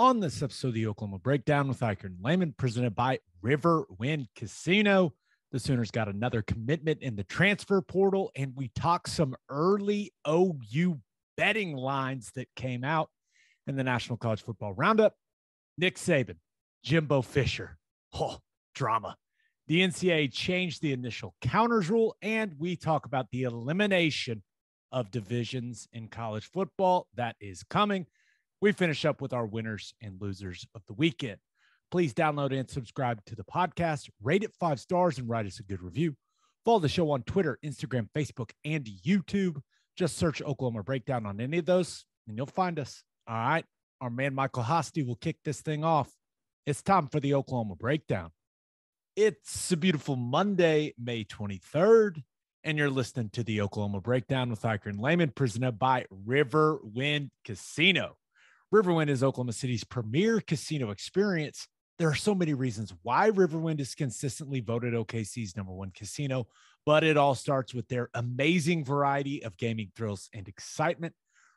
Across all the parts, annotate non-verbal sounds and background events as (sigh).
on this episode of the Oklahoma Breakdown with and Lehman, presented by Riverwind Casino. The Sooners got another commitment in the transfer portal, and we talked some early OU betting lines that came out in the National College Football Roundup. Nick Saban, Jimbo Fisher, oh, drama. The NCAA changed the initial counters rule, and we talk about the elimination of divisions in college football that is coming we finish up with our winners and losers of the weekend. Please download and subscribe to the podcast, rate it five stars, and write us a good review. Follow the show on Twitter, Instagram, Facebook, and YouTube. Just search Oklahoma Breakdown on any of those, and you'll find us. All right. Our man Michael Hosty will kick this thing off. It's time for the Oklahoma Breakdown. It's a beautiful Monday, May 23rd, and you're listening to the Oklahoma Breakdown with Ikard and Lehman, presented by Riverwind Casino. Riverwind is Oklahoma City's premier casino experience. There are so many reasons why Riverwind is consistently voted OKC's number one casino, but it all starts with their amazing variety of gaming thrills and excitement.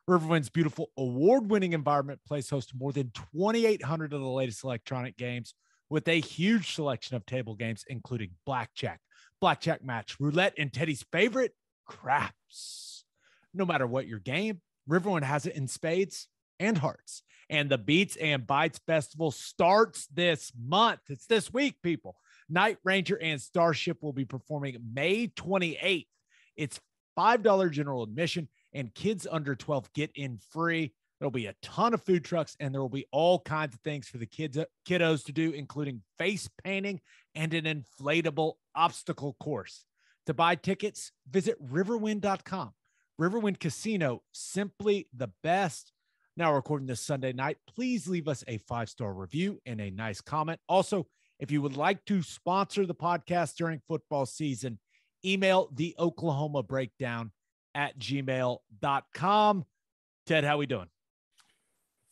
Riverwind's beautiful award winning environment plays host to more than 2,800 of the latest electronic games with a huge selection of table games, including blackjack, blackjack match, roulette, and Teddy's favorite, craps. No matter what your game, Riverwind has it in spades and hearts. And the Beats and Bites Festival starts this month. It's this week, people. Night Ranger and Starship will be performing May 28th. It's $5 general admission, and kids under 12 get in free. There'll be a ton of food trucks, and there will be all kinds of things for the kids, kiddos to do, including face painting and an inflatable obstacle course. To buy tickets, visit riverwind.com. Riverwind Casino, simply the best now recording this Sunday night. Please leave us a five star review and a nice comment. Also, if you would like to sponsor the podcast during football season, email the Oklahoma breakdown at gmail.com. Ted, how are we doing?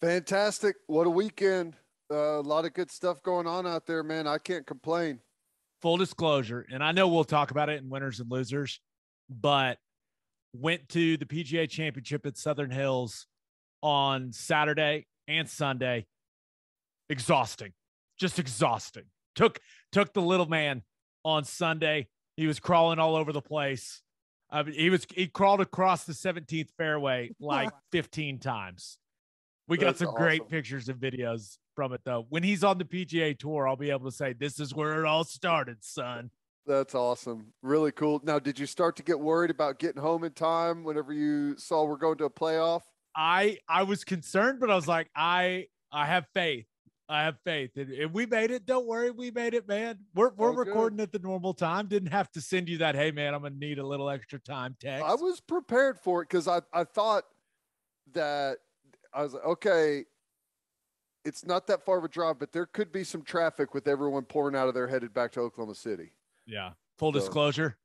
Fantastic. What a weekend. Uh, a lot of good stuff going on out there, man. I can't complain. Full disclosure, and I know we'll talk about it in winners and losers, but went to the PGA championship at Southern Hills on Saturday and Sunday. Exhausting, just exhausting. Took took the little man on Sunday. He was crawling all over the place. I mean, he was he crawled across the 17th fairway (laughs) like 15 times. We got some awesome. great pictures and videos from it though. When he's on the PGA tour, I'll be able to say this is where it all started, son. That's awesome. Really cool. Now, did you start to get worried about getting home in time whenever you saw we're going to a playoff? I I was concerned, but I was like, I I have faith. I have faith. And, and we made it. Don't worry, we made it, man. We're we're oh, recording at the normal time. Didn't have to send you that. Hey, man, I'm gonna need a little extra time text. I was prepared for it because I I thought that I was like, okay. It's not that far of a drive, but there could be some traffic with everyone pouring out of there headed back to Oklahoma City. Yeah. Full so. disclosure,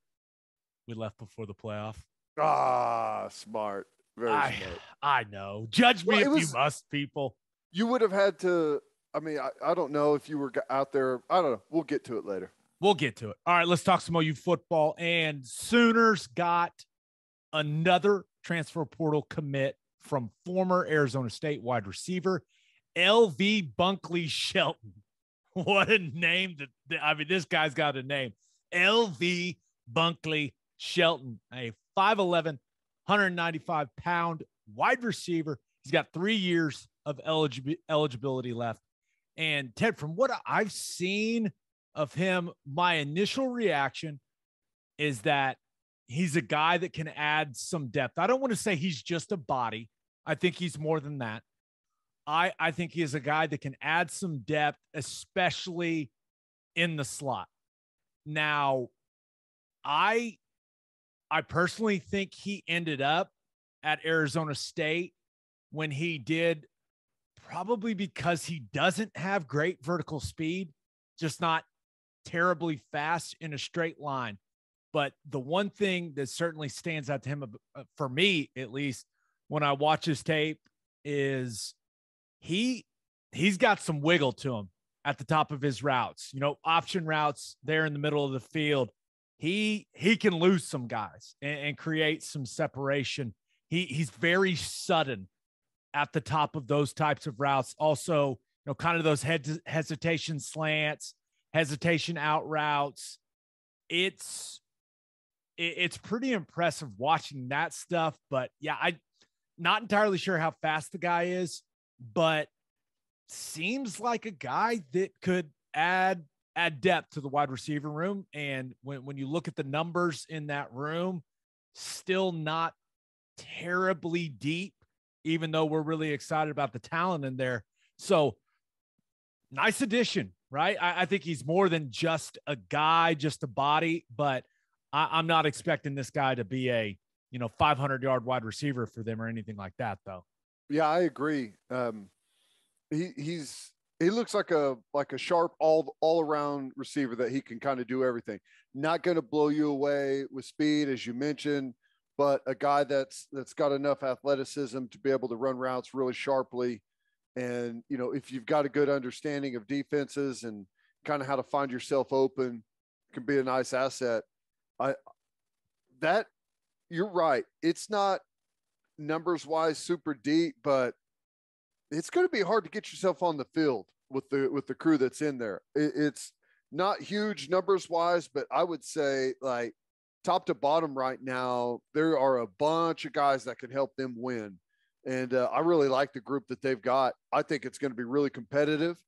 we left before the playoff. Ah, smart. Very I, smart. I know. Judge me well, if was, you must, people. You would have had to. I mean, I, I don't know if you were out there. I don't know. We'll get to it later. We'll get to it. All right, let's talk some OU football. And Sooners got another transfer portal commit from former Arizona State wide receiver LV Bunkley Shelton. (laughs) What a name! That I mean, this guy's got a name. LV Bunkley Shelton, a 5'11, 195 pound wide receiver. He's got three years of eligi- eligibility left. And Ted, from what I've seen of him, my initial reaction is that he's a guy that can add some depth. I don't want to say he's just a body. I think he's more than that. I, I think he is a guy that can add some depth, especially in the slot. Now, I I personally think he ended up at Arizona State when he did, probably because he doesn't have great vertical speed, just not terribly fast in a straight line. But the one thing that certainly stands out to him, uh, for me at least, when I watch his tape, is he he's got some wiggle to him at the top of his routes. You know, option routes there in the middle of the field he he can lose some guys and, and create some separation. He he's very sudden at the top of those types of routes. Also, you know, kind of those head hesitation slants, hesitation out routes. It's it's pretty impressive watching that stuff. But yeah, I not entirely sure how fast the guy is, but seems like a guy that could add add depth to the wide receiver room. And when, when you look at the numbers in that room, still not terribly deep, even though we're really excited about the talent in there. So nice addition, right? I, I think he's more than just a guy, just a body, but I, I'm not expecting this guy to be a, you know, 500 yard wide receiver for them or anything like that, though. Yeah, I agree. Um, he, he's he looks like a like a sharp all all around receiver that he can kind of do everything. Not going to blow you away with speed, as you mentioned, but a guy that's that's got enough athleticism to be able to run routes really sharply. And you know, if you've got a good understanding of defenses and kind of how to find yourself open, can be a nice asset. I that you're right. It's not numbers wise super deep, but it's going to be hard to get yourself on the field with the with the crew that's in there. It, it's not huge numbers wise, but I would say like top to bottom right now, there are a bunch of guys that can help them win. And uh, I really like the group that they've got. I think it's going to be really competitive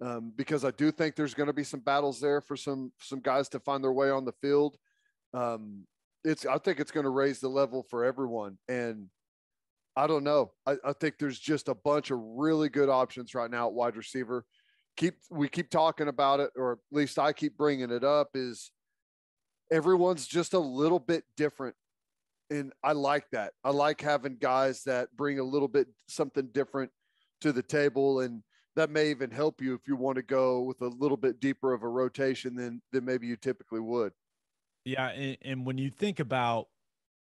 um, because I do think there's going to be some battles there for some some guys to find their way on the field. Um, it's I think it's going to raise the level for everyone. And I don't know. I, I, think there's just a bunch of really good options right now at wide receiver. Keep we keep talking about it, or at least I keep bringing it up. Is everyone's just a little bit different, and I like that. I like having guys that bring a little bit something different to the table, and that may even help you if you want to go with a little bit deeper of a rotation than than maybe you typically would. Yeah, and, and when you think about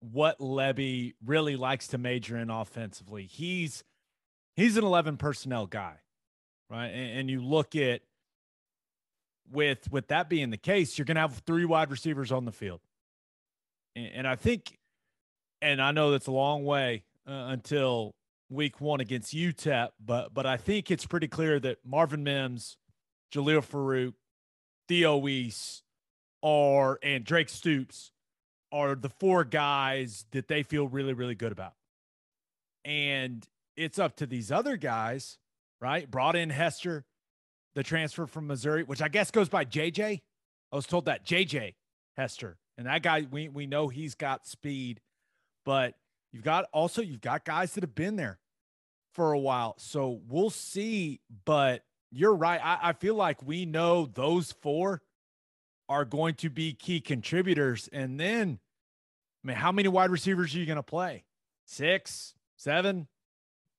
what Lebby really likes to major in offensively. He's he's an 11 personnel guy, right? And, and you look at with with that being the case, you're going to have three wide receivers on the field. And, and, I think and I know that's a long way uh, until week 1 against UTEP, but but I think it's pretty clear that Marvin Mims, Jalil Farooq, Theo Wease are and Drake Stoops are the four guys that they feel really, really good about. And it's up to these other guys, right? Brought in Hester, the transfer from Missouri, which I guess goes by JJ. I was told that JJ Hester. And that guy, we, we know he's got speed, but you've got also, you've got guys that have been there for a while. So we'll see. But you're right. I, I feel like we know those four are going to be key contributors. And then, I mean, how many wide receivers are you going to play? Six, seven,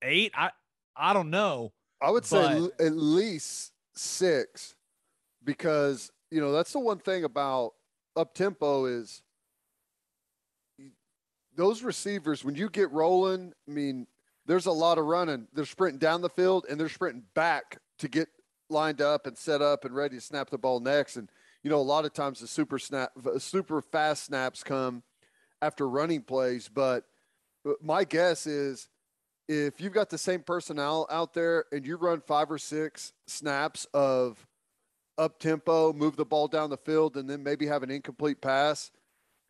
eight? I I don't know. I would say at least six, because you know that's the one thing about up tempo is those receivers when you get rolling. I mean, there's a lot of running. They're sprinting down the field and they're sprinting back to get lined up and set up and ready to snap the ball next. And you know, a lot of times the super snap, super fast snaps come after running plays. But my guess is if you've got the same personnel out there and you run five or six snaps of up tempo, move the ball down the field, and then maybe have an incomplete pass,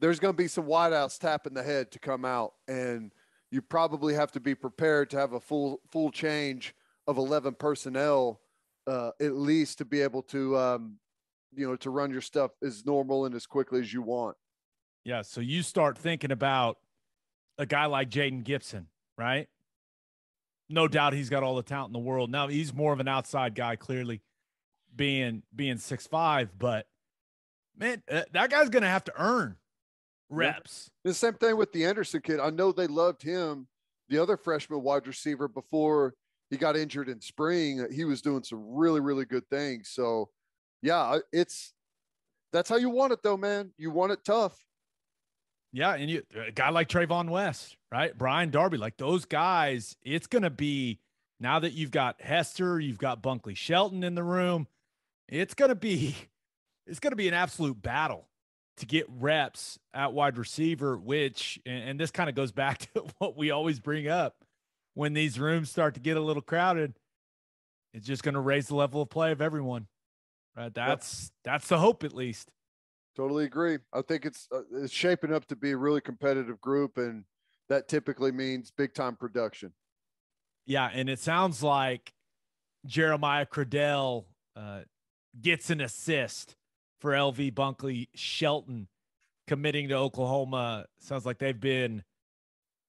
there's going to be some wideouts tapping the head to come out. And you probably have to be prepared to have a full full change of 11 personnel uh, at least to be able to um, you know to run your stuff as normal and as quickly as you want. Yeah. So you start thinking about a guy like Jaden Gibson, right? No doubt he's got all the talent in the world. Now he's more of an outside guy, clearly being being six five, but man, uh, that guy's gonna have to earn reps. The same thing with the Anderson kid. I know they loved him, the other freshman wide receiver before he got injured in spring. He was doing some really, really good things. So yeah, it's that's how you want it though, man. You want it tough. Yeah, and you a guy like Trayvon West, right? Brian Darby, like those guys, it's gonna be now that you've got Hester, you've got Bunkley Shelton in the room, it's gonna be (laughs) it's gonna be an absolute battle to get reps at wide receiver, which and, and this kind of goes back (laughs) to what we always bring up. when these rooms start to get a little crowded, it's just to raise the level of play of everyone. Right? That's yep. that's the hope, at least. Totally agree. I think it's uh, it's shaping up to be a really competitive group, and that typically means big time production. Yeah, and it sounds like Jeremiah Criddell uh, gets an assist for LV Bunkley Shelton committing to Oklahoma. Sounds like they've been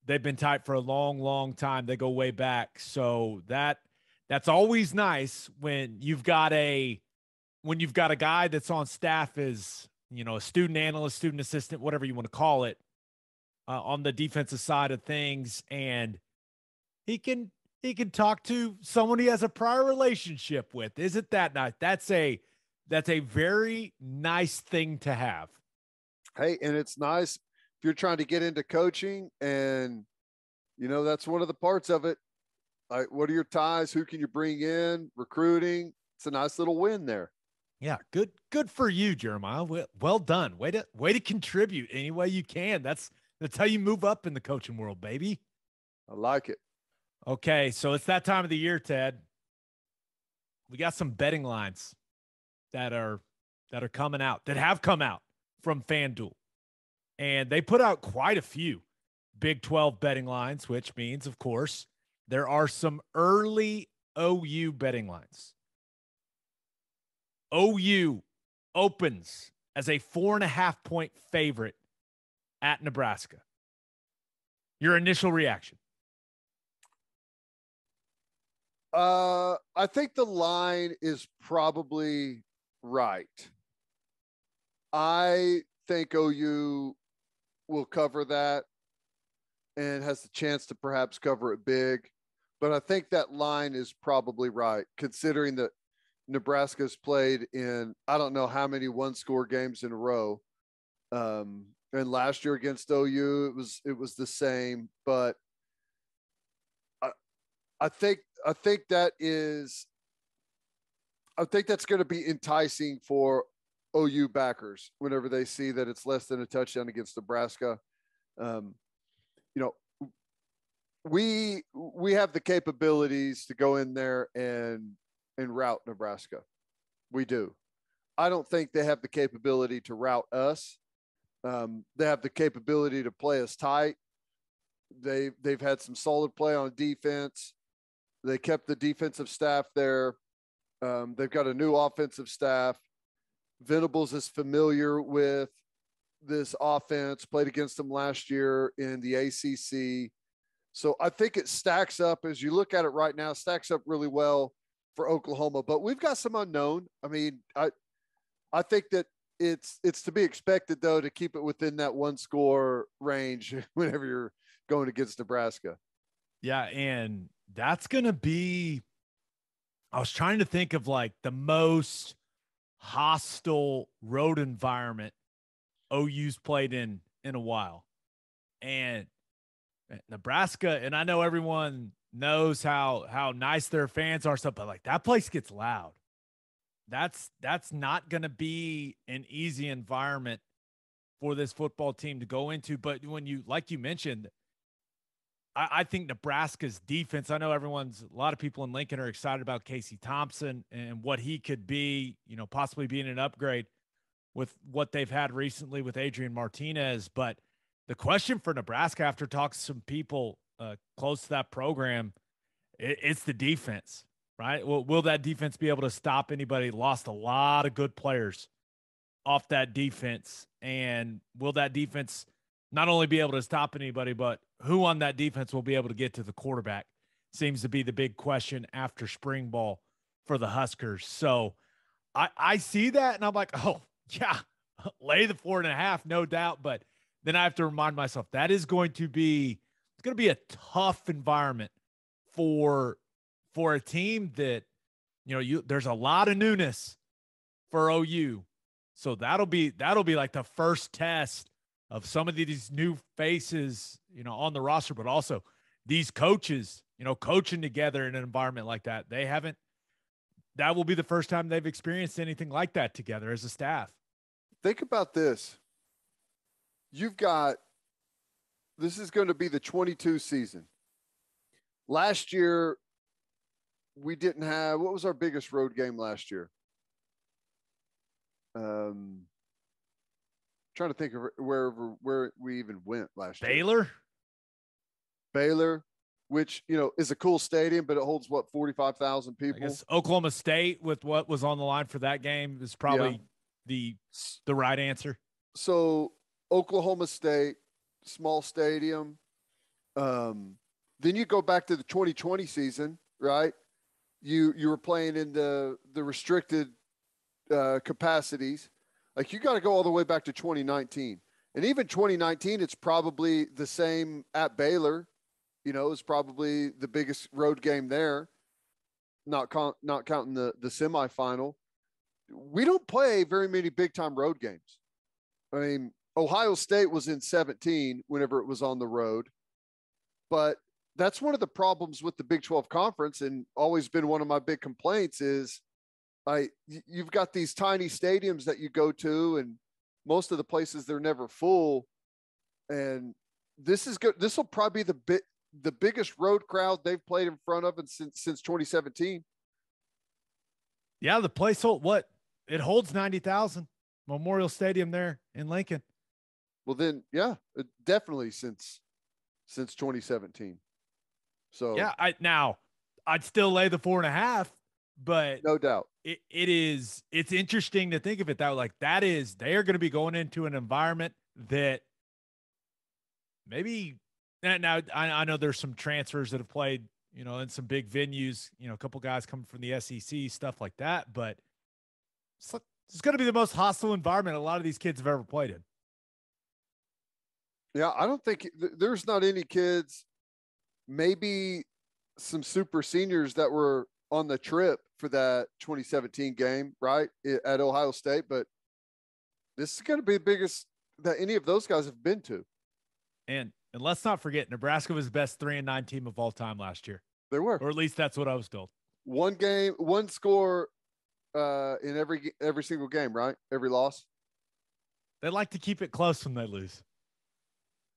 they've been tight for a long, long time. They go way back. So that that's always nice when you've got a when you've got a guy that's on staff as you know a student analyst, student assistant, whatever you want to call it, uh, on the defensive side of things, and he can he can talk to someone he has a prior relationship with. Isn't that nice? That's a that's a very nice thing to have. Hey, and it's nice if you're trying to get into coaching and you know that's one of the parts of it. Like what are your ties? Who can you bring in? Recruiting. It's a nice little win there. Yeah, good good for you, Jeremiah. Well, done. Way to way to contribute any way you can. That's that's how you move up in the coaching world, baby. I like it. Okay, so it's that time of the year, Ted. We got some betting lines that are that are coming out that have come out from FanDuel. And they put out quite a few Big 12 betting lines, which means, of course, there are some early OU betting lines. OU opens as a four and a half point favorite at Nebraska. Your initial reaction? Uh, I think the line is probably right. I think OU will cover that and has the chance to perhaps cover it big. But I think that line is probably right, considering that Nebraska's played in I don't know how many one score games in a row. Um, and last year against OU, it was it was the same. But I I think I think that is I think that's going to be enticing for OU backers whenever they see that it's less than a touchdown against Nebraska. Um, you know, we we have the capabilities to go in there and and route Nebraska. We do. I don't think they have the capability to route us. Um, they have the capability to play us tight. They they've had some solid play on defense. They kept the defensive staff there. Um, they've got a new offensive staff. Venables is familiar with this offense, played against them last year in the ACC. So I think it stacks up as you look at it right now, stacks up really well for Oklahoma. But we've got some unknown. I mean, I I think that it's it's to be expected though to keep it within that one score range (laughs) whenever you're going against Nebraska. Yeah, and that's going to be I was trying to think of like the most hostile road environment OU's played in in a while. And Nebraska, and I know everyone knows how how nice their fans are, stuff, but like that place gets loud. That's that's not gonna be an easy environment for this football team to go into. But when you like you mentioned, I, I, think Nebraska's defense. I know everyone's a lot of people in Lincoln are excited about Casey Thompson and what he could be, you know, possibly being an upgrade with what they've had recently with Adrian Martinez. But the question for Nebraska after talking to some people uh, close to that program, it, it's the defense, right? Will, will that defense be able to stop anybody? Lost a lot of good players off that defense. And will that defense not only be able to stop anybody, but who on that defense will be able to get to the quarterback seems to be the big question after spring ball for the Huskers. So I, I see that and I'm like, (laughs) oh, yeah, lay the four and a half, no doubt. But then I have to remind myself that is going to be going to be a tough environment for for a team that you know you there's a lot of newness for OU. So that'll be that'll be like the first test of some of these new faces, you know, on the roster, but also these coaches, you know, coaching together in an environment like that. They haven't, that will be the first time they've experienced anything like that together as a staff. Think about this. You've got, this is going to be the 22 season. last year we didn't have what was our biggest road game last year? Um, trying to think of wherever where we even went last Baylor? year. Baylor. Baylor, which you know is a cool stadium, but it holds what forty five thousand people. Oklahoma State with what was on the line for that game is probably yeah. the the right answer. So Oklahoma State, small stadium. Um, then you go back to the 2020 season, right? You you were playing in the the restricted uh, capacities. Like you got to go all the way back to 2019, and even 2019, it's probably the same at Baylor. You know, it's probably the biggest road game there. Not con- not counting the the semifinal. We don't play very many big time road games. I mean, Ohio State was in 17 whenever it was on the road. But that's one of the problems with the Big 12 conference and always been one of my big complaints is I you've got these tiny stadiums that you go to and most of the places they're never full. And this is good this will probably be the bit the biggest road crowd they've played in front of and since since 2017 yeah the place hold what? It holds 90,000 Memorial Stadium there in Lincoln well, then, yeah, uh, definitely since since 2017. So yeah, I now I'd still lay the four and a half, but no doubt it, it is it's interesting to think of it that way. like that is they are going to be going into an environment that maybe now I, I know there's some transfers that have played you know in some big venues you know a couple guys coming from the SEC stuff like that but it's, it's going to be the most hostile environment a lot of these kids have ever played in yeah, I don't think there's not any kids, maybe some super seniors that were on the trip for that 2017 game, right? At Ohio State, but this is going to be the biggest that any of those guys have been to. And and let's not forget Nebraska was the best 3 and 9 team of all time last year. They were. Or at least that's what I was told. One game, one score uh in every every single game, right? Every loss. They like to keep it close when they lose.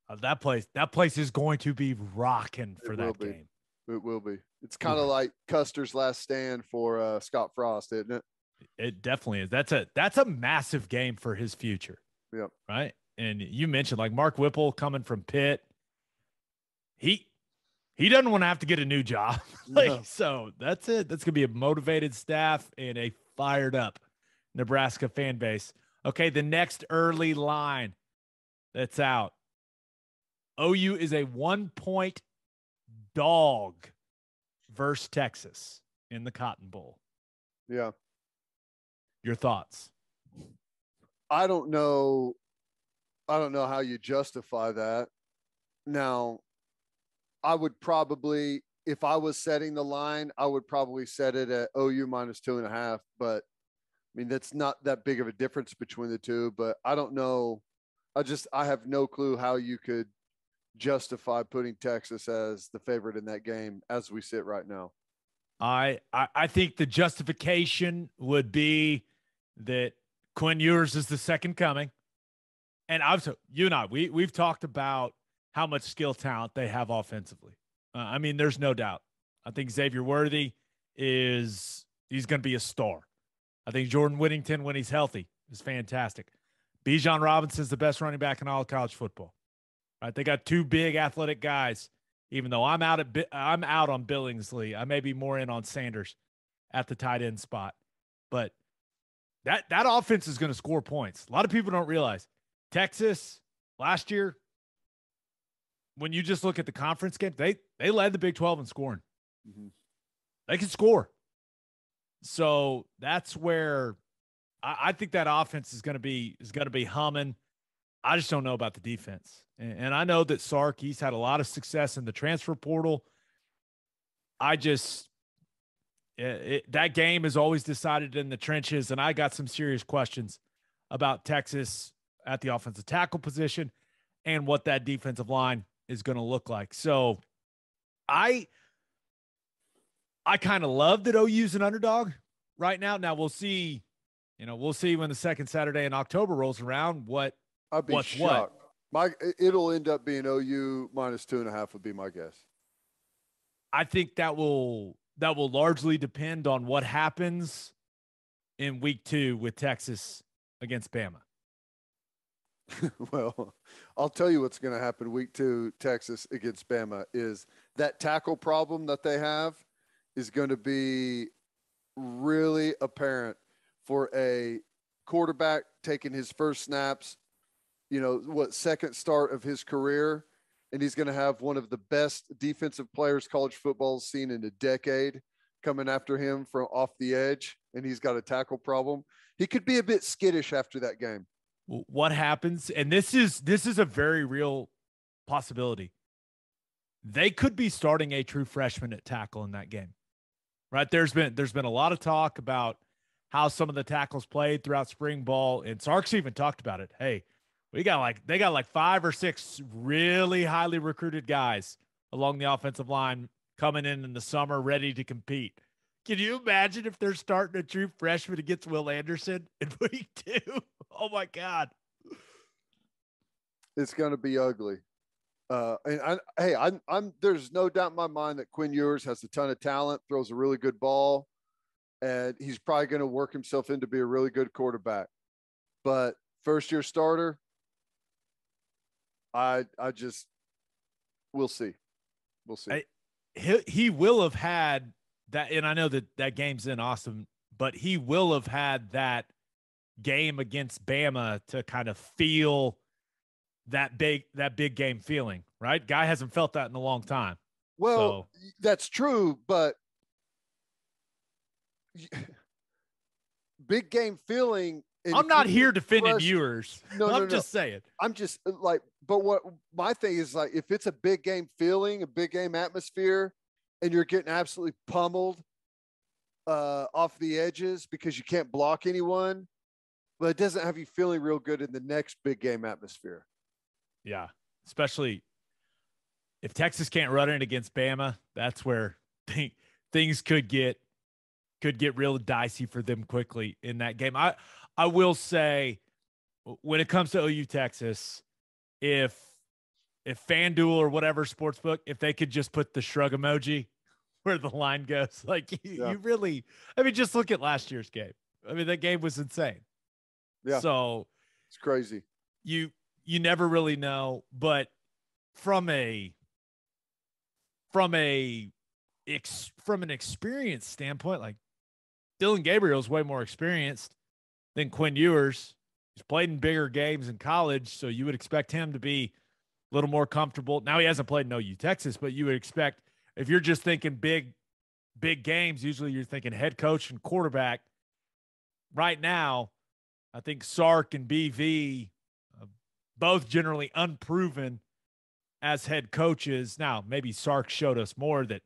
Uh, that place, that place is going to be rocking for that be. game. It will be. It's kind of like Custer's last stand for uh, Scott Frost, isn't it? It definitely is. That's a that's a massive game for his future. Yep. Right. And you mentioned like Mark Whipple coming from Pitt. He he doesn't want to have to get a new job. (laughs) like no. so that's it. That's gonna be a motivated staff and a fired up Nebraska fan base. Okay, the next early line that's out. OU is a one point dog versus Texas in the Cotton Bowl. Yeah. Your thoughts? I don't know. I don't know how you justify that. Now, I would probably, if I was setting the line, I would probably set it at OU minus two and a half. But I mean, that's not that big of a difference between the two. But I don't know. I just, I have no clue how you could justify putting Texas as the favorite in that game as we sit right now? I I, I think the justification would be that Quinn Ewers is the second coming. And I've you and I we we've talked about how much skill talent they have offensively. Uh, I mean, there's no doubt. I think Xavier Worthy is he's going to be a star. I think Jordan Whittington, when he's healthy, is fantastic. Bijan Robinson's the best running back in all college football. Right? They got two big athletic guys. Even though I'm out at I'm out on Billingsley, I may be more in on Sanders at the tight end spot. But that that offense is going to score points. A lot of people don't realize Texas last year when you just look at the conference game, they they led the Big 12 in scoring. Mm-hmm. They can score. So that's where I, I think that offense is going to be is going to be humming. I just don't know about the defense. And, and I know that Sark, he's had a lot of success in the transfer portal. I just, it, it, that game is always decided in the trenches. And I got some serious questions about Texas at the offensive tackle position and what that defensive line is going to look like. So I, I kind of love that OU's an underdog right now. Now we'll see, you know, we'll see when the second Saturday in October rolls around what What's shocked. What? My it'll end up being OU minus two and a half would be my guess. I think that will that will largely depend on what happens in week two with Texas against Bama. (laughs) well, I'll tell you what's going to happen week two, Texas against Bama, is that tackle problem that they have is going to be really apparent for a quarterback taking his first snaps, you know, what second start of his career. And he's going to have one of the best defensive players college football's seen in a decade coming after him from off the edge. And he's got a tackle problem. He could be a bit skittish after that game what happens and this is this is a very real possibility they could be starting a true freshman at tackle in that game right there's been there's been a lot of talk about how some of the tackles played throughout spring ball and sark's even talked about it hey we got like they got like five or six really highly recruited guys along the offensive line coming in in the summer ready to compete can you imagine if they're starting a true freshman against Will Anderson in (laughs) week two? Oh my God. It's going to be ugly. Uh, and I, hey, I'm, I'm, there's no doubt in my mind that Quinn Ewers has a ton of talent, throws a really good ball, and he's probably going to work himself into be a really good quarterback. But first year starter, I, I just, we'll see. We'll see. I, he, he will have had that, and I know that that game's in Austin, but he will have had that game against Bama to kind of feel that big that big game feeling, right? Guy hasn't felt that in a long time. Well, so. that's true, but (laughs) big game feeling. I'm not here defending Ewers. No, I'm no, no. just saying. I'm just like, but what my thing is like, if it's a big game feeling, a big game atmosphere, and you're getting absolutely pummeled uh, off the edges because you can't block anyone, but it doesn't have you feeling real good in the next big game atmosphere. Yeah, especially if Texas can't run it against Bama, that's where th- things could get could get real dicey for them quickly in that game. I I will say when it comes to OU Texas, if if FanDuel or whatever sports book, if they could just put the shrug emoji (laughs) where the line goes, (laughs) like you, yeah. you really, I mean, just look at last year's game. I mean, that game was insane. Yeah. So it's crazy. You you never really know, but from a from a ex, from an experience standpoint, like Dillon Gabriel's way more experienced than Quinn Ewers. He's played in bigger games in college, so you would expect him to be a little more comfortable. Now he hasn't played in OU Texas, but you would expect if you're just thinking big, big games, usually you're thinking head coach and quarterback. Right now, I think Sark and BV, uh, both generally unproven as head coaches. Now, maybe Sark showed us more that,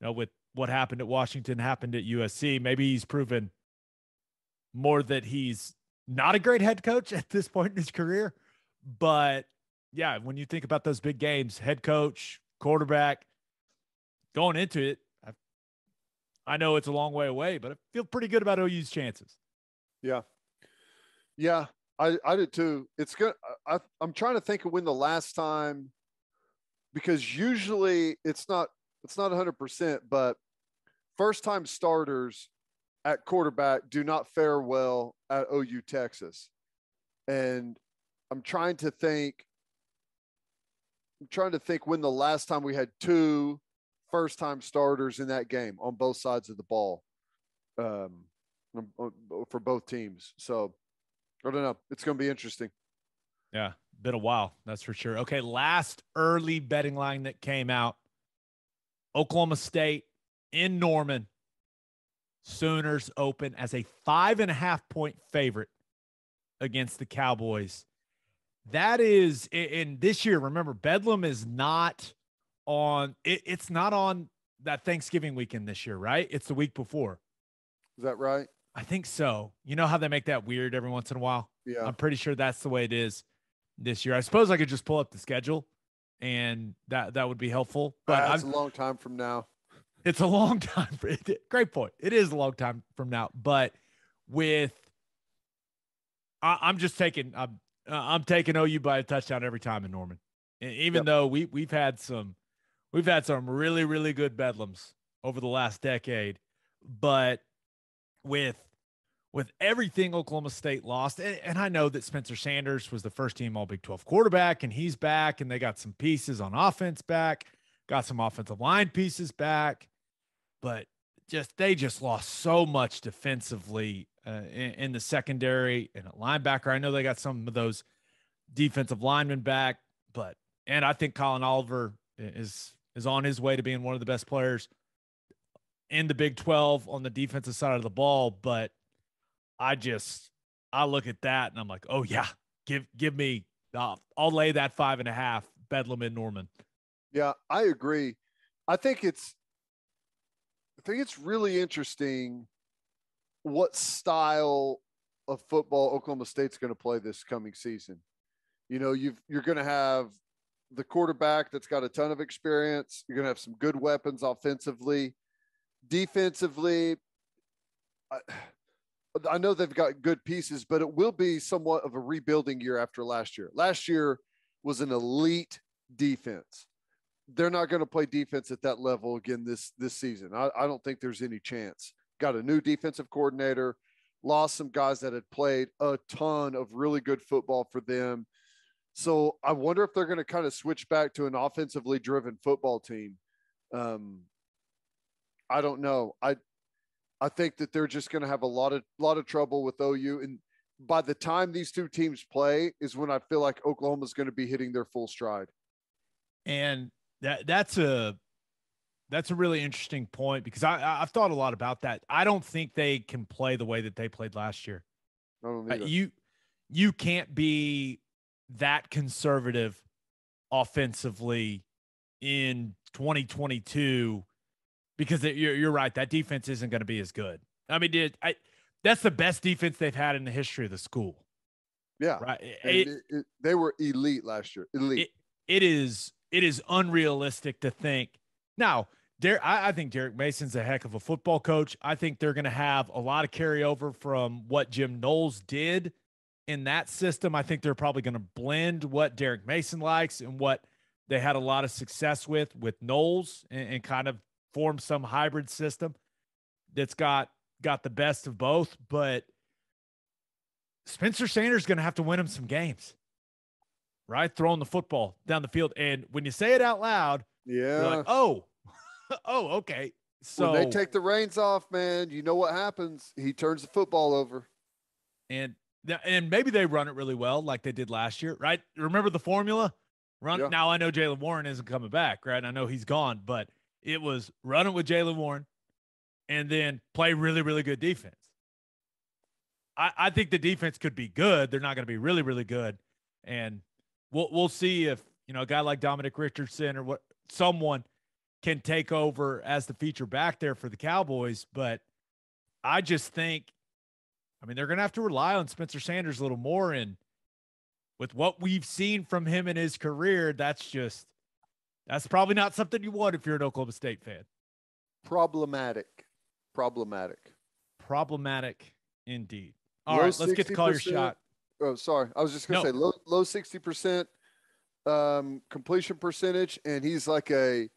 you know, with what happened at Washington happened at USC. Maybe he's proven more that he's not a great head coach at this point in his career. But yeah, when you think about those big games, head coach, quarterback, going into it, I, I know it's a long way away, but I feel pretty good about OU's chances. Yeah. Yeah, I, I did too. It's good. I, I'm trying to think of when the last time, because usually it's not, it's not 100%, but first time starters at quarterback do not fare well at OU Texas. And I'm trying to think I'm trying to think when the last time we had two first time starters in that game on both sides of the ball um, for both teams. So I don't know. It's going to be interesting. Yeah, been a while, that's for sure. Okay, last early betting line that came out Oklahoma State in Norman. Sooners open as a five and a half point favorite against the Cowboys. That is in this year remember bedlam is not on it, it's not on that thanksgiving weekend this year right? It's the week before. Is that right? I think so. You know how they make that weird every once in a while? Yeah. I'm pretty sure that's the way it is this year. I suppose i could just pull up the schedule and that that would be helpful but it's a long time from now it's a long (laughs) time great point it is a long time from now but with I, i'm just taking i'm uh, I'm taking OU by a touchdown every time in Norman. And even yep. though we we've had some we've had some really, really good bedlams over the last decade, but with with everything Oklahoma State lost, and, and, I know that Spencer Sanders was the first team All Big 12 quarterback, and he's back, and they got some pieces on offense back, got some offensive line pieces back, but just they just lost so much defensively uh, in, in, the secondary and a linebacker. I know they got some of those defensive linemen back, but and I think Collin Oliver is is on his way to being one of the best players in the Big 12 on the defensive side of the ball, but I just I look at that and I'm like, oh yeah, give give me I'll lay that five and a half Bedlam in Norman. Yeah, I agree. I think it's I think it's really interesting what style of football Oklahoma State's going to play this coming season. You know, you've you're going to have the quarterback that's got a ton of experience. You're going to have some good weapons offensively, defensively. I, I know they've got good pieces, but it will be somewhat of a rebuilding year after last year. Last year was an elite defense. They're not going to play defense at that level again this this season. I, I don't think there's any chance. Got a new defensive coordinator, lost some guys that had played a ton of really good football for them. So I wonder if they're going to kind of switch back to an offensively driven football team. Um, I don't know. I I think that they're just going to have a lot of lot of trouble with OU. And by the time these two teams play, is when I feel like Oklahoma's going to be hitting their full stride. And that that's a that's a really interesting point because I I've thought a lot about that. I don't think they can play the way that they played last year. Uh, you you can't be that conservative offensively in 2022 because you're, you're right. That defense isn't going to be as good. I mean, it, I, that's the best defense they've had in the history of the school. Yeah. Right. It, it, they were elite last year. Elite. it is, it is unrealistic to think now. Der- I, I think Derek Mason's a heck of a football coach. I think they're going to have a lot of carryover from what Jim Knowles did in that system. I think they're probably going to blend what Derek Mason likes and what they had a lot of success with with Knowles and, and kind of form some hybrid system that's got got the best of both. But Spencer Sanders going to have to win him some games, right? Throwing the football down the field, and when you say it out loud, yeah, like, oh, (laughs) oh, okay. So when they take the reins off, man, you know what happens? He turns the football over, and and maybe they run it really well, like they did last year, right? Remember the formula? Run yeah. now. I know Jaylen Warren isn't coming back, right? I know he's gone, but it was run it with Jaylen Warren and then play really, really good defense. I, I think the defense could be good. They're not going to be really, really good. And we'll we'll see if, you know, a guy like Dominic Richardson or what someone can take over as the feature back there for the Cowboys. But I just think, I mean, they're going to have to rely on Spencer Sanders a little more. And with what we've seen from him in his career, that's just that's probably not something you want if you're an Oklahoma State fan. Problematic. Problematic. Problematic indeed. All low right, let's get to call your shot. Oh, sorry. I was just going to no. say low, low 60% um, completion percentage, and he's like a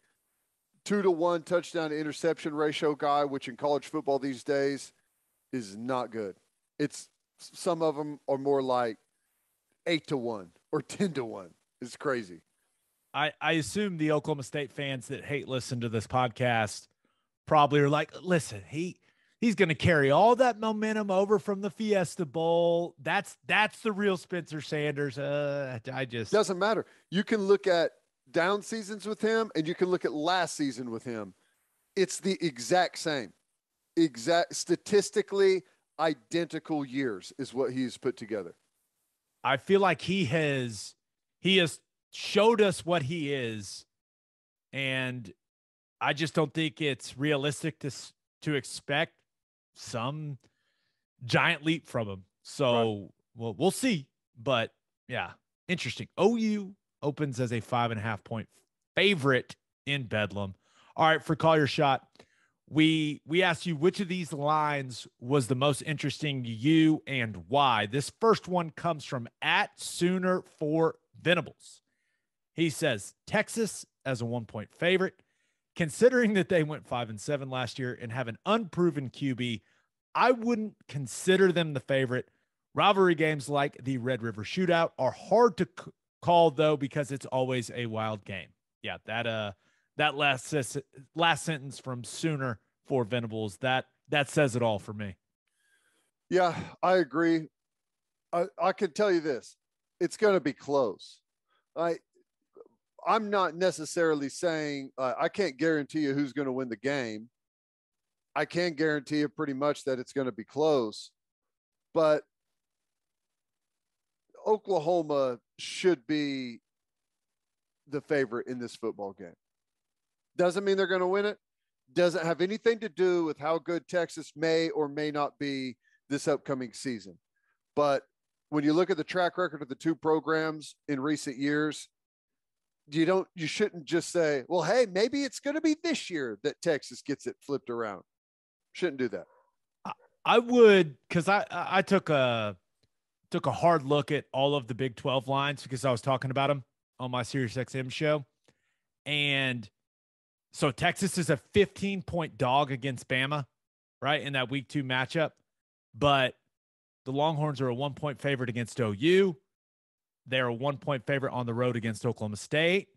two to one touchdown to interception ratio guy, which in college football these days is not good. It's some of them are more like eight to one or 10 to one. It's crazy. I, I assume the Oklahoma State fans that hate listen to this podcast probably are like, listen, he he's going to carry all that momentum over from the Fiesta Bowl. That's that's the real Spencer Sanders. Uh, I just doesn't matter. You can look at down seasons with him, and you can look at last season with him. It's the exact same, exact statistically identical years is what he's put together. I feel like he has he has showed us what he is, and I just don't think it's realistic to to expect some giant leap from him. So right. well, we'll see. But yeah, interesting. OU opens as a five and a half point favorite in Bedlam. All right, for call your shot, we we asked you which of these lines was the most interesting to you and why. This first one comes from at Sooner for Venables. He says Texas as a one point favorite. Considering that they went five and seven last year and have an unproven QB, I wouldn't consider them the favorite. Rivalry games like the Red River Shootout are hard to c- call though because it's always a wild game. Yeah, that uh that last last sentence from Sooner for Venables that that says it all for me. Yeah, I agree. I, I can tell you this: it's going to be close. I I'm not necessarily saying uh, I can't guarantee you who's going to win the game. I can guarantee you pretty much that it's going to be close, but Oklahoma should be the favorite in this football game. Doesn't mean they're going to win it. Doesn't have anything to do with how good Texas may or may not be this upcoming season. But when you look at the track record of the two programs in recent years, you don't you shouldn't just say, well, hey, maybe it's going to be this year that Texas gets it flipped around. Shouldn't do that. I would because I I took a took a hard look at all of the Big 12 lines because I was talking about them on my Sirius XM show. And so Texas is a 15 point dog against Bama, right? In that week two matchup. But the Longhorns are a one point favorite against OU. They're a one point favorite on the road against Oklahoma State.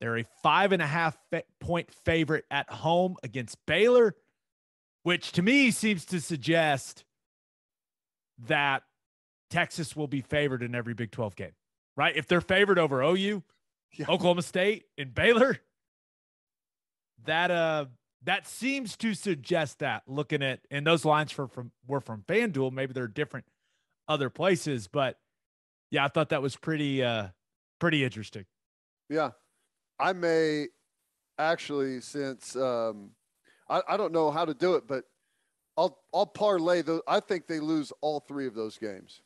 They're a five and a half point favorite at home against Baylor, which to me seems to suggest that Texas will be favored in every Big 12 game, right? If they're favored over OU, yeah. Oklahoma State, and Baylor, that uh that seems to suggest that looking at and those lines for from were from FanDuel, maybe they're different other places, but yeah, I thought that was pretty uh pretty interesting. Yeah. I may actually since um I, I don't know how to do it, but I'll I'll parlay those I think they lose all three of those games.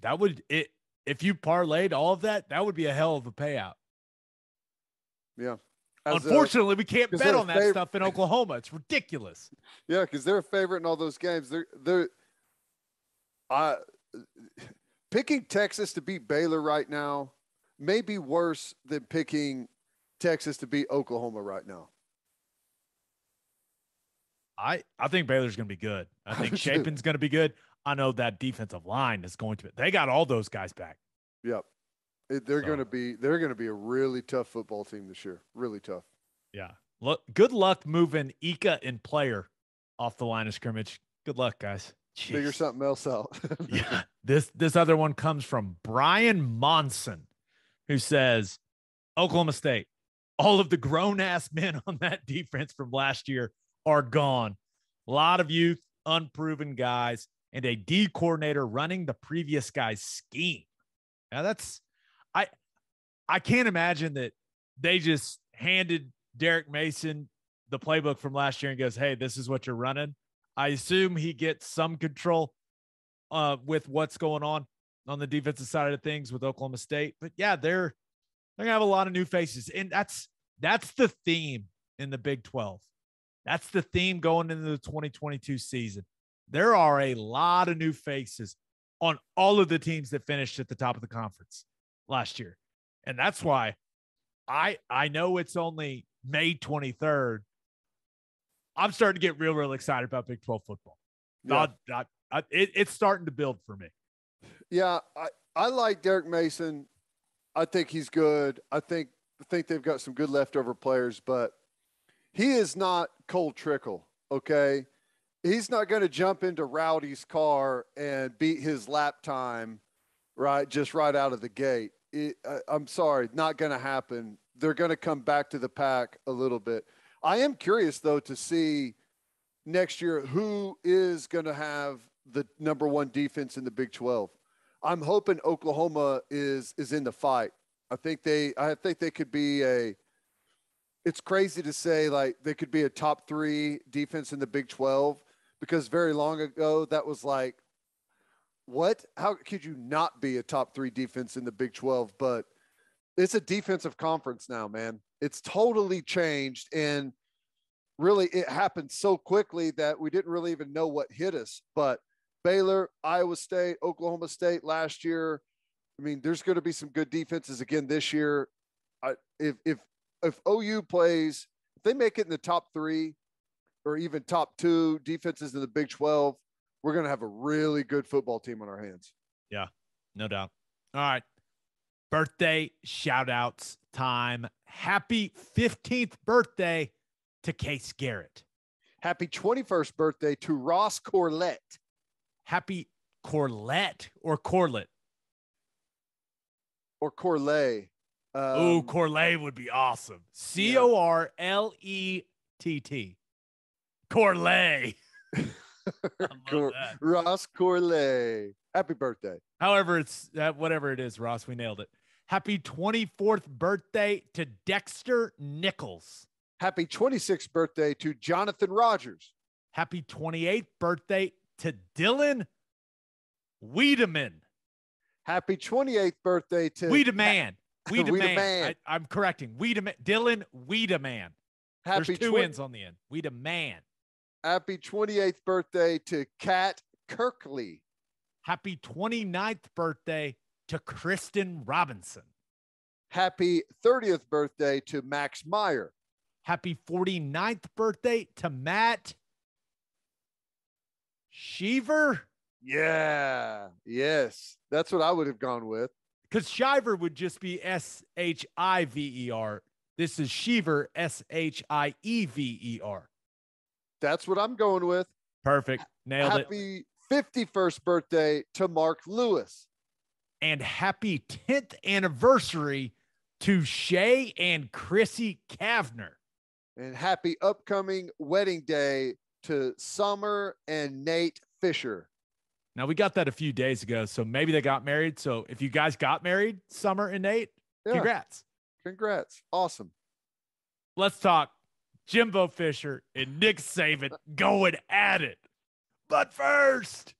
That would it if you parlayed all of that, that would be a hell of a payout. Yeah. As Unfortunately, a, we can't bet on that stuff in Oklahoma. It's ridiculous. Yeah, because they're a favorite in all those games. They're they're I picking Texas to beat Baylor right now may be worse than picking Texas to beat Oklahoma right now. I I think Baylor's going to be good. I (laughs) think Shapen's going to be good. I know that defensive line is going to. Be, they got all those guys back. Yep. It, they're so. going to be they're going to be a really tough football team this year. Really tough. Yeah. Look, good luck moving Ika and player off the line of scrimmage. Good luck, guys. Jeez. Figure something else out. (laughs) yeah. This this other one comes from Brian Monson, who says, Oklahoma State, all of the grown ass men on that (laughs) defense from last year are gone. A lot of youth, unproven guys, and a D coordinator running the previous guy's scheme. Now that's I I can't imagine that they just handed Derek Mason the playbook from last year and goes, "Hey, this is what you're running." I assume he gets some control uh, with what's going on on the defensive side of things with Oklahoma State. But yeah, they're they're gonna have a lot of new faces, and that's that's the theme in the Big 12. That's the theme going into the 2022 season. There are a lot of new faces on all of the teams that finished at the top of the conference last year. And that's why I I know it's only May 23rd. I'm starting to get real, real excited about Big 12 football. Yeah. I, I, it, it's starting to build for me. Yeah, I, I like Derek Mason. I think he's good. I think I think they've got some good leftover players, but he is not Cole Trickle. Okay, he's not going to jump into Rowdy's car and beat his lap time, right? Just right out of the gate it, I'm sorry, not going to happen. They're going to come back to the pack a little bit. I am curious though to see next year who is going to have the number one defense in the Big 12. I'm hoping Oklahoma is is in the fight. I think they I think they could be a it's crazy to say like they could be a top 3 defense in the Big 12 because very long ago that was like what? How could you not be a top three defense in the Big 12? But it's a defensive conference now, man. It's totally changed. And really, it happened so quickly that we didn't really even know what hit us. But Baylor, Iowa State, Oklahoma State last year. I mean, there's going to be some good defenses again this year. I, if if if OU plays, if they make it in the top three or even top two defenses in the Big 12, we're going to have a really good football team on our hands. Yeah, no doubt. All right. Birthday shout outs time. Happy 15th birthday to Case Garrett. Happy 21st birthday to Ross Corlett. Happy Corlett or Corlett? Or Corley. Um, oh, would be awesome. C O R L E T T. Corley. (laughs) Cor- Ross Corley. Happy birthday. However, it's uh, whatever it is, Ross. We nailed it. Happy 24th birthday to Dexter Nichols. Happy 26th birthday to Jonathan Rogers. Happy 28th birthday to Dylan Wiedemann. Happy 28th birthday to (laughs) Wiedemann. Wiedemann. I, I'm correcting. Wiedemann. Dylan Wiedemann. Happy There's two tw- ends on the end. Wiedemann. Happy 28th birthday to Kat Kirkley. Happy 29th birthday to Kristen Robinson. Happy 30th birthday to Max Meyer. Happy 49th birthday to Matt Shiver. Yeah. Yes. That's what I would have gone with. Because Shiver would just be S H I V E R. This is Shiver, S H I E V E R. That's what I'm going with. Perfect. Nailed happy it. Happy 51st birthday to Mark Lewis. And happy 10th anniversary to Shay and Chrissy Kavner. And happy upcoming wedding day to Summer and Nate Fisher. Now we got that a few days ago, so maybe they got married. So if you guys got married, Summer and Nate, yeah. congrats. Congrats. Awesome. Let's talk Jimbo Fisher and Nick Saban going at it. But first,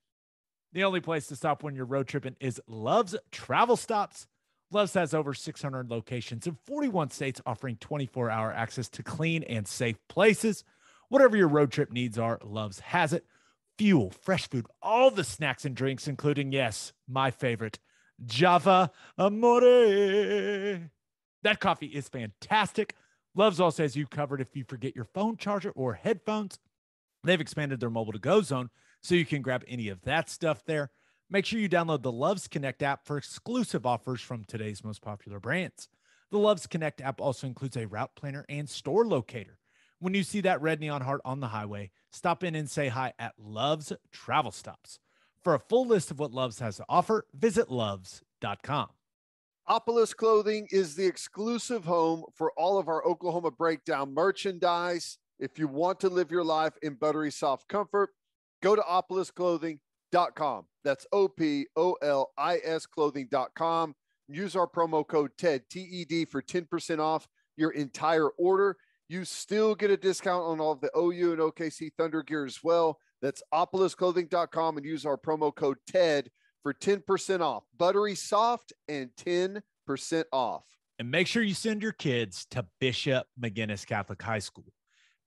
the only place to stop when you're road tripping is Love's Travel Stops. Love's has over 600 locations in 41 states, offering 24 hour access to clean and safe places. Whatever your road trip needs are, Love's has it. Fuel, fresh food, all the snacks and drinks, including, yes, my favorite, Java Amore. That coffee is fantastic. Love's also has you covered if you forget your phone charger or headphones. They've expanded their mobile to go zone so you can grab any of that stuff there. Make sure you download the Loves Connect app for exclusive offers from today's most popular brands. The Loves Connect app also includes a route planner and store locator. When you see that red neon heart on the highway, stop in and say hi at Loves Travel Stops. For a full list of what Loves has to offer, visit loves.com. Opolis Clothing is the exclusive home for all of our Oklahoma Breakdown merchandise. If you want to live your life in buttery soft comfort, go to opolisclothing.com. That's O P O L I S clothing.com. Use our promo code TED, T E D, for 10% off your entire order. You still get a discount on all of the OU and OKC Thunder gear as well. That's opolisclothing.com and use our promo code TED for 10% off. Buttery soft and 10% off. And make sure you send your kids to Bishop McGuinness Catholic High School.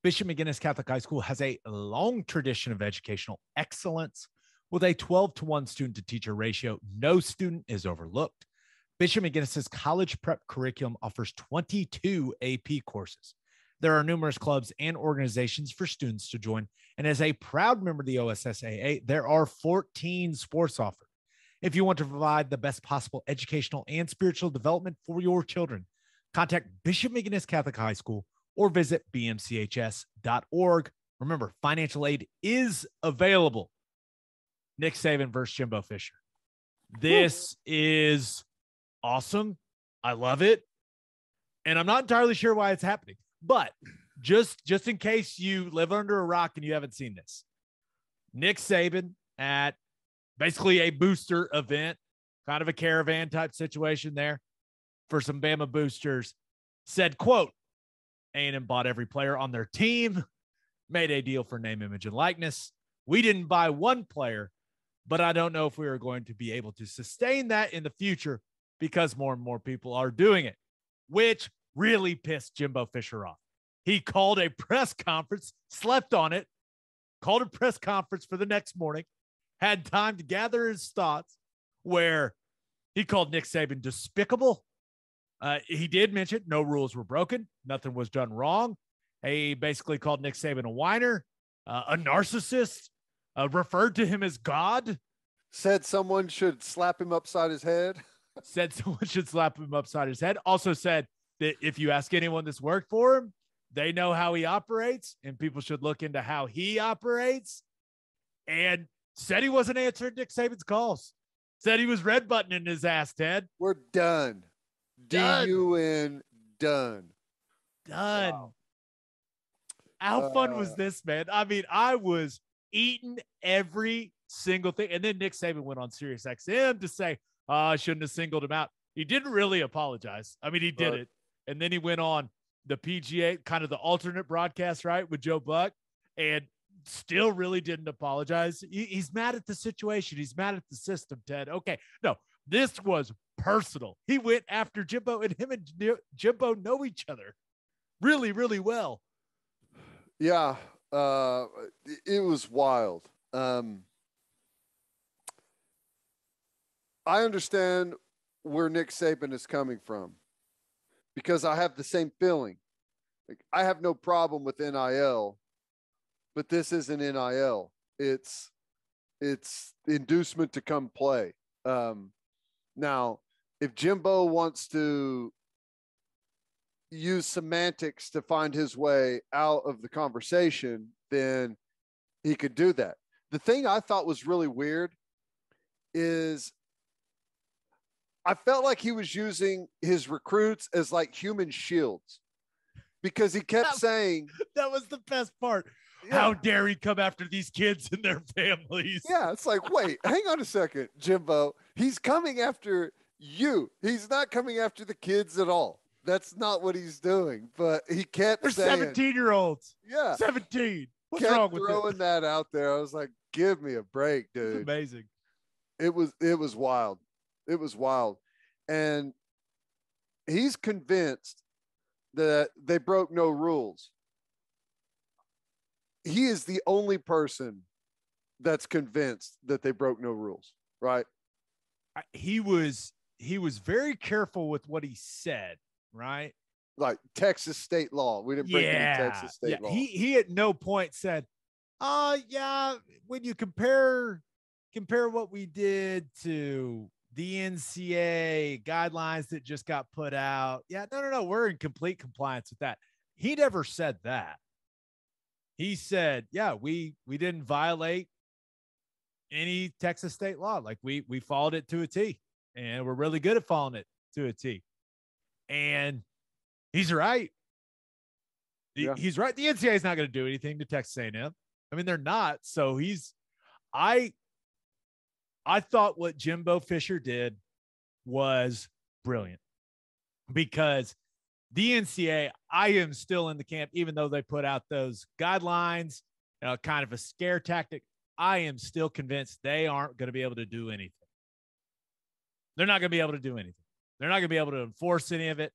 Bishop McGuinness Catholic High School has a long tradition of educational excellence. With a 12 to 1 student to teacher ratio, no student is overlooked. Bishop McGuinness's college prep curriculum offers 22 AP courses. There are numerous clubs and organizations for students to join. And as a proud member of the OSSAA, there are 14 sports offered. If you want to provide the best possible educational and spiritual development for your children, contact Bishop McGuinness Catholic High School or visit bmchs.org. Remember, financial aid is available. Nick Saban versus Jimbo Fisher. This is awesome. I love it. And I'm not entirely sure why it's happening, but just just in case you live under a rock and you haven't seen this, Nick Saban at basically a booster event, kind of a caravan type situation there for some Bama boosters. Said, quote, A&M bought every player on their team, made a deal for name, image, and likeness. We didn't buy one player, but I don't know if we are going to be able to sustain that in the future because more and more people are doing it, which really pissed Jimbo Fisher off. He called a press conference, slept on it, called a press conference for the next morning, had time to gather his thoughts where he called Nick Saban despicable, Uh, he did mention no rules were broken, nothing was done wrong. He basically called Nick Saban a whiner, uh, a narcissist, uh, referred to him as God. Said someone should slap him upside his head. (laughs) said someone should slap him upside his head. Also said that if you ask anyone that's worked for him, they know how he operates, and people should look into how he operates. And said he wasn't answering Nick Saban's calls. Said he was red buttoning his ass, Ted. We're done. Done. D U N done. Done. Wow. How fun was Uh, this, man? I mean, I was eating every single thing. And then Nick Saban went on Sirius XM to say, oh, I shouldn't have singled him out. He didn't really apologize. I mean, he did Right. it. And then he went on the PGA, kind of the alternate broadcast, right, with Joe Buck, and still really didn't apologize. He- he's mad at the situation. He's mad at the system, Ted. Okay. No, this was personal. He went after Jimbo, and him and Jimbo know each other really, really well. Yeah, uh, it- it was wild. Um, I understand where Nick Saban is coming from because I have the same feeling. Like, I have no problem with NIL, but this isn't NIL. It's it's inducement to come play. Um, now, if Jimbo wants to use semantics to find his way out of the conversation, then he could do that. The thing I thought was really weird is I felt like he was using his recruits as like human shields because he kept That- saying, (laughs) That was the best part. yeah, How dare he come after these kids and their families? yeah, it's like, wait, hang on a second, Jimbo. He's coming after you. He's not coming after the kids at all. That's not what he's doing. But he kept They're saying, 17 year olds. yeah, 17. What's kept wrong with throwing this? that out there. I was like, give me a break, It's dude. amazing. It was it was wild. It was wild. And he's convinced that they broke no rules. He is the only person that's convinced that they broke no rules, right? He was he was very careful with what he said, right? Like Texas state law. We didn't break yeah. any Texas state yeah. law. He he at no point said, "Uh yeah, when you compare compare what we did to the NCA guidelines that just got put out. Yeah, no, no, no, we're in complete compliance with that." He never said that. He said, "Yeah, we we didn't violate any Texas state law. Like we we followed it to a T, and we're really good at following it to a T. And he's right. Yeah. He's right. The NCAA is not going to do anything to Texas A&M. I mean, they're not. So he's, I, I thought what Jimbo Fisher did was brilliant because the NCAA, I am still in the camp, even though they put out those guidelines, uh, kind of a scare tactic. I am still convinced they aren't going to be able to do anything. They're not going to be able to do anything. They're not going to be able to enforce any of it.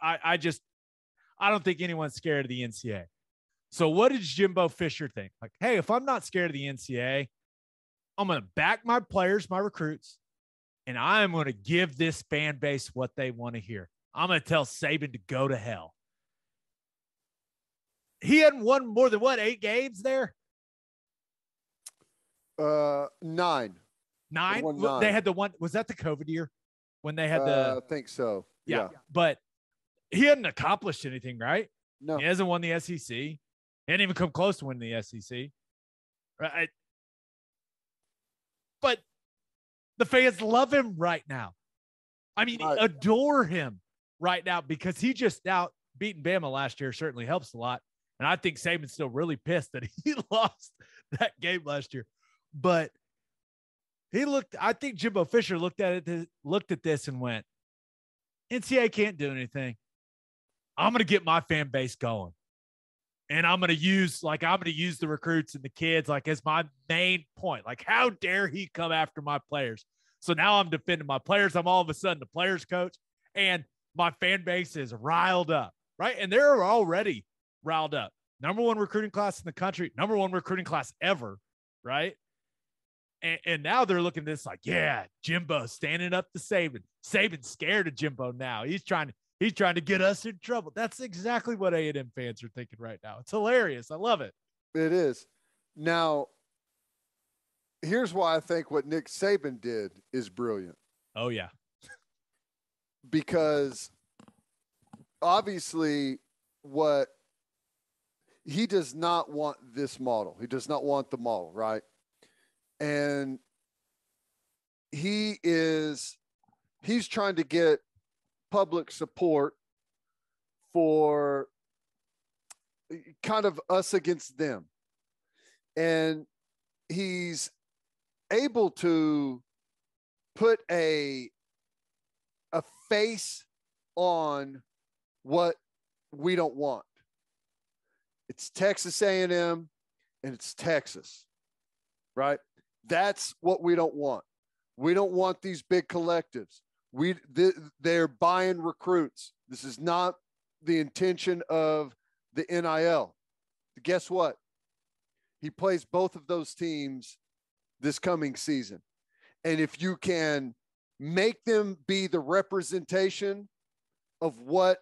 I, I just, I don't think anyone's scared of the NCA. So what does Jimbo Fisher think? Like, hey, if I'm not scared of the NCA, I'm going to back my players, my recruits, and I'm going to give this fan base what they want to hear. I'm going to tell Saban to go to hell. He hadn't won more than what eight games there. uh nine. Nine. Well, They had the one. Was that the COVID year when they had Uh, the? I think so. Yeah, yeah. but he hadn't accomplished anything, right? No. He hasn't won the SEC. He hadn't even come close to winning the SEC. Right. But the fans love him right now. I mean, Right. adore him right now because he just now beating Bama last year certainly helps a lot. And I think Saban's still really pissed that (laughs) he (laughs) lost that game last year. But he looked, I think Jimbo Fisher looked at it, looked at this and went, NCAA can't do anything. I'm going to get my fan base going. And I'm going to use, like, I'm going to use the recruits and the kids, like, as my main point. Like, how dare he come after my players? So now I'm defending my players. I'm all of a sudden the players coach, and my fan base is riled up, right? And they're already riled up. Number one recruiting class in the country, number one recruiting class ever, right? And, and now they're looking at this like, yeah, Jimbo standing up to Saban. Saban's scared of Jimbo now. He's trying to he's trying to get us in trouble. That's exactly what A and M fans are thinking right now. It's hilarious. I love it. It is. Now, here's why I think what Nick Saban did is brilliant. Oh yeah. because obviously what he does not want this model. He does not want the model, right? And he is he's trying to get public support for kind of us against them. And he's able to put a a face on what we don't want. It's Texas A&M and it's Texas. Right? That's what we don't want. We don't want these big collectives. We they're buying recruits. This is not the intention of the NIL. Guess what? He plays both of those teams this coming season. And if you can make them be the representation of what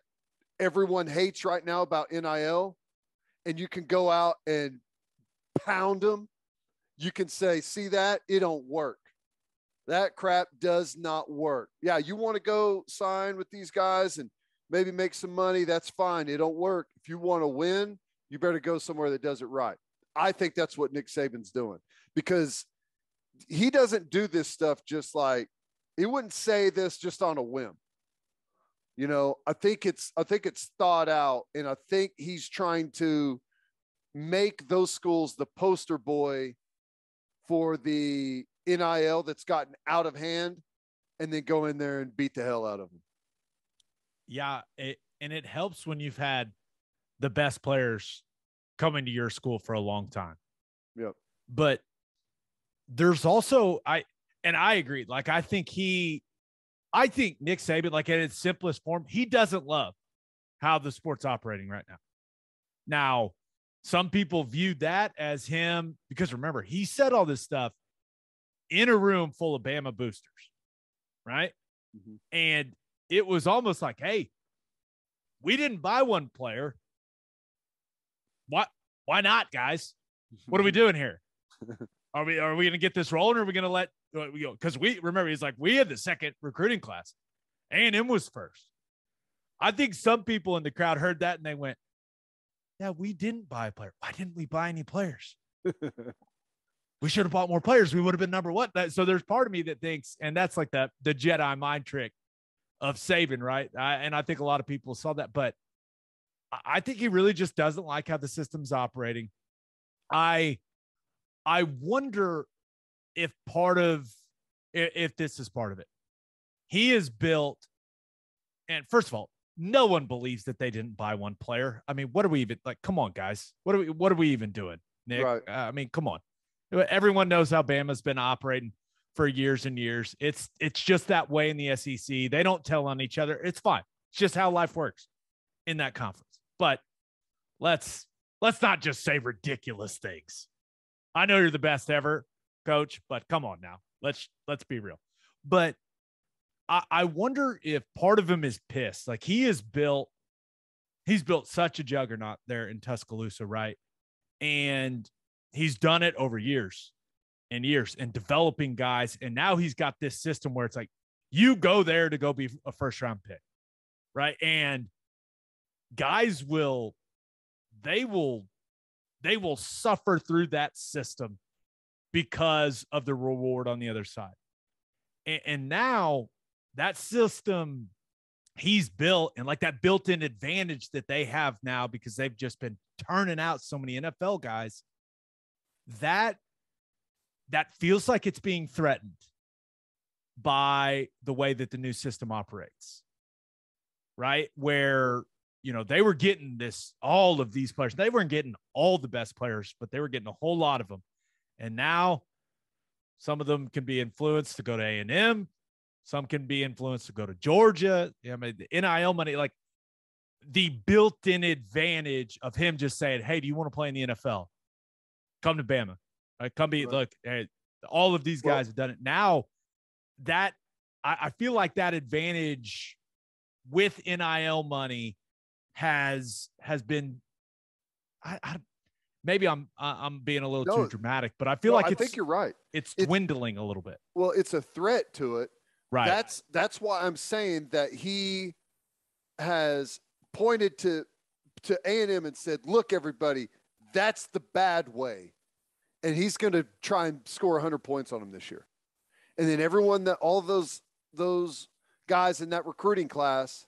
everyone hates right now about NIL, and you can go out and pound them, you can say, see that? It don't work. That crap does not work. Yeah, you want to go sign with these guys and maybe make some money, that's fine. It don't work. If you want to win, you better go somewhere that does it right. I think that's what Nick Saban's doing because he doesn't do this stuff just like he wouldn't say this just on a whim. You know, I think it's I think it's thought out, and I think he's trying to make those schools the poster boy for the NIL that's gotten out of hand, and then go in there and beat the hell out of them. Yeah, it, and it helps when you've had the best players coming to your school for a long time. Yep. But there's also I and I agree. Like I think he I think Nick Saban, like in its simplest form, he doesn't love how the sport's operating right now. Now, some people viewed that as him because remember, he said all this stuff in a room full of Bama boosters, right? Mm-hmm. And it was almost like, hey, we didn't buy one player. What? Why not, guys? What are we doing here? (laughs) Are we are we going to get this rolling, or are we going to let? Because we remember he's like we had the second recruiting class, A and M was first. I think some people in the crowd heard that and they went, "Yeah, we didn't buy a player. Why didn't we buy any players? (laughs) we should have bought more players. We would have been number one." That, so there's part of me that thinks, and that's like the the Jedi mind trick of Saban, right? I, and I think a lot of people saw that, but I think he really just doesn't like how the system's operating. I I wonder if part of if this is part of it. He is built, and first of all, no one believes that they didn't buy one player. I mean, what are we even like? Come on, guys. What are we? What are we even doing, Nick? Right. Uh, I mean, come on. Everyone knows how Bama's been operating for years and years. It's it's just that way in the SEC. They don't tell on each other. It's fine. It's just how life works in that conference. But let's let's not just say ridiculous things. I know you're the best ever, coach, but come on now. Let's let's be real. But I, I wonder if part of him is pissed. Like he is built, he's built such a juggernaut there in Tuscaloosa, right? And he's done it over years and years and developing guys. And now he's got this system where it's like you go there to go be a first round pick, right? And guys will, they will they will suffer through that system because of the reward on the other side. And, and now that system he's built and like that built-in advantage that they have now because they've just been turning out so many NFL guys that that feels like it's being threatened by the way that the new system operates right where you know, they were getting this, all of these players. They weren't getting all the best players, but they were getting a whole lot of them. And now some of them can be influenced to go to A&M. Some can be influenced to go to Georgia. I mean, the NIL money, like the built-in advantage of him just saying, "Hey, do you want to play in the NFL? Come to Bama. Come be right. look. Hey, All of these Well- guys have done it. Now that I, I feel like that advantage with NIL money has has been I, I maybe I'm I'm being a little No. too dramatic, but I feel No, like I think you're right. it's it's- dwindling a little bit. Well, it's a threat to it. Right. That's that's why I'm saying that he has pointed to to A&M and said, "Look, everybody, that's the bad way," and he's going to try and score 100 points on him this year. And then everyone that all those those guys in that recruiting class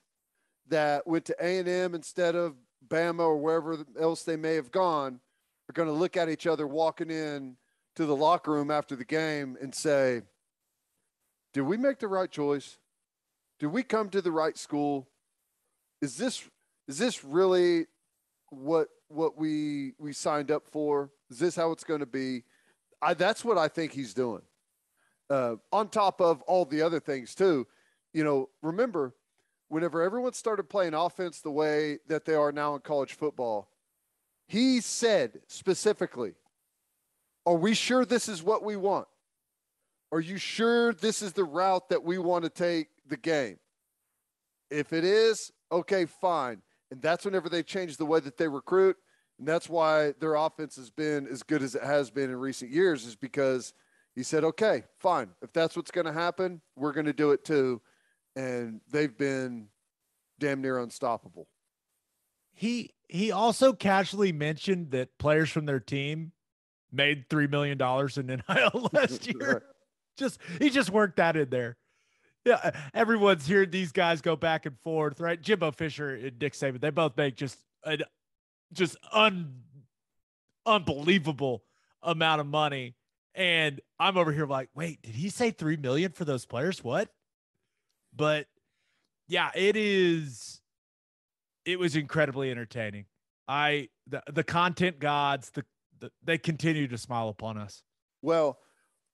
that went to A&M instead of Bama or wherever else they may have gone are going to look at each other walking in to the locker room after the game and say, did we make the right choice? Did we come to the right school? Is this is this really what what we we signed up for? Is this how it's going to be? I, that's what I think he's doing. Uh, on top of all the other things too, you know. Remember, whenever everyone started playing offense the way that they are now in college football, he said specifically, "Are we sure this is what we want?" Are you sure this is the route that we want to take the game? If it is, okay, fine. And that's whenever they change the way that they recruit. And that's why their offense has been as good as it has been in recent years, is because he said, okay, fine. If that's what's going to happen, we're going to do it too. And they've been damn near unstoppable. He he also casually mentioned that players from their team made three million dollars in NIL (laughs) last (laughs) year. Just he just worked that in there. Yeah, everyone's hearing these guys go back and forth, right? Jimbo Fisher and Dick Saban, they both make just an just un unbelievable amount of money. And I'm over here like, wait, did he say three million for those players? What? But yeah, it is it was incredibly entertaining. I the, the content gods, the, the they continue to smile upon us. Well,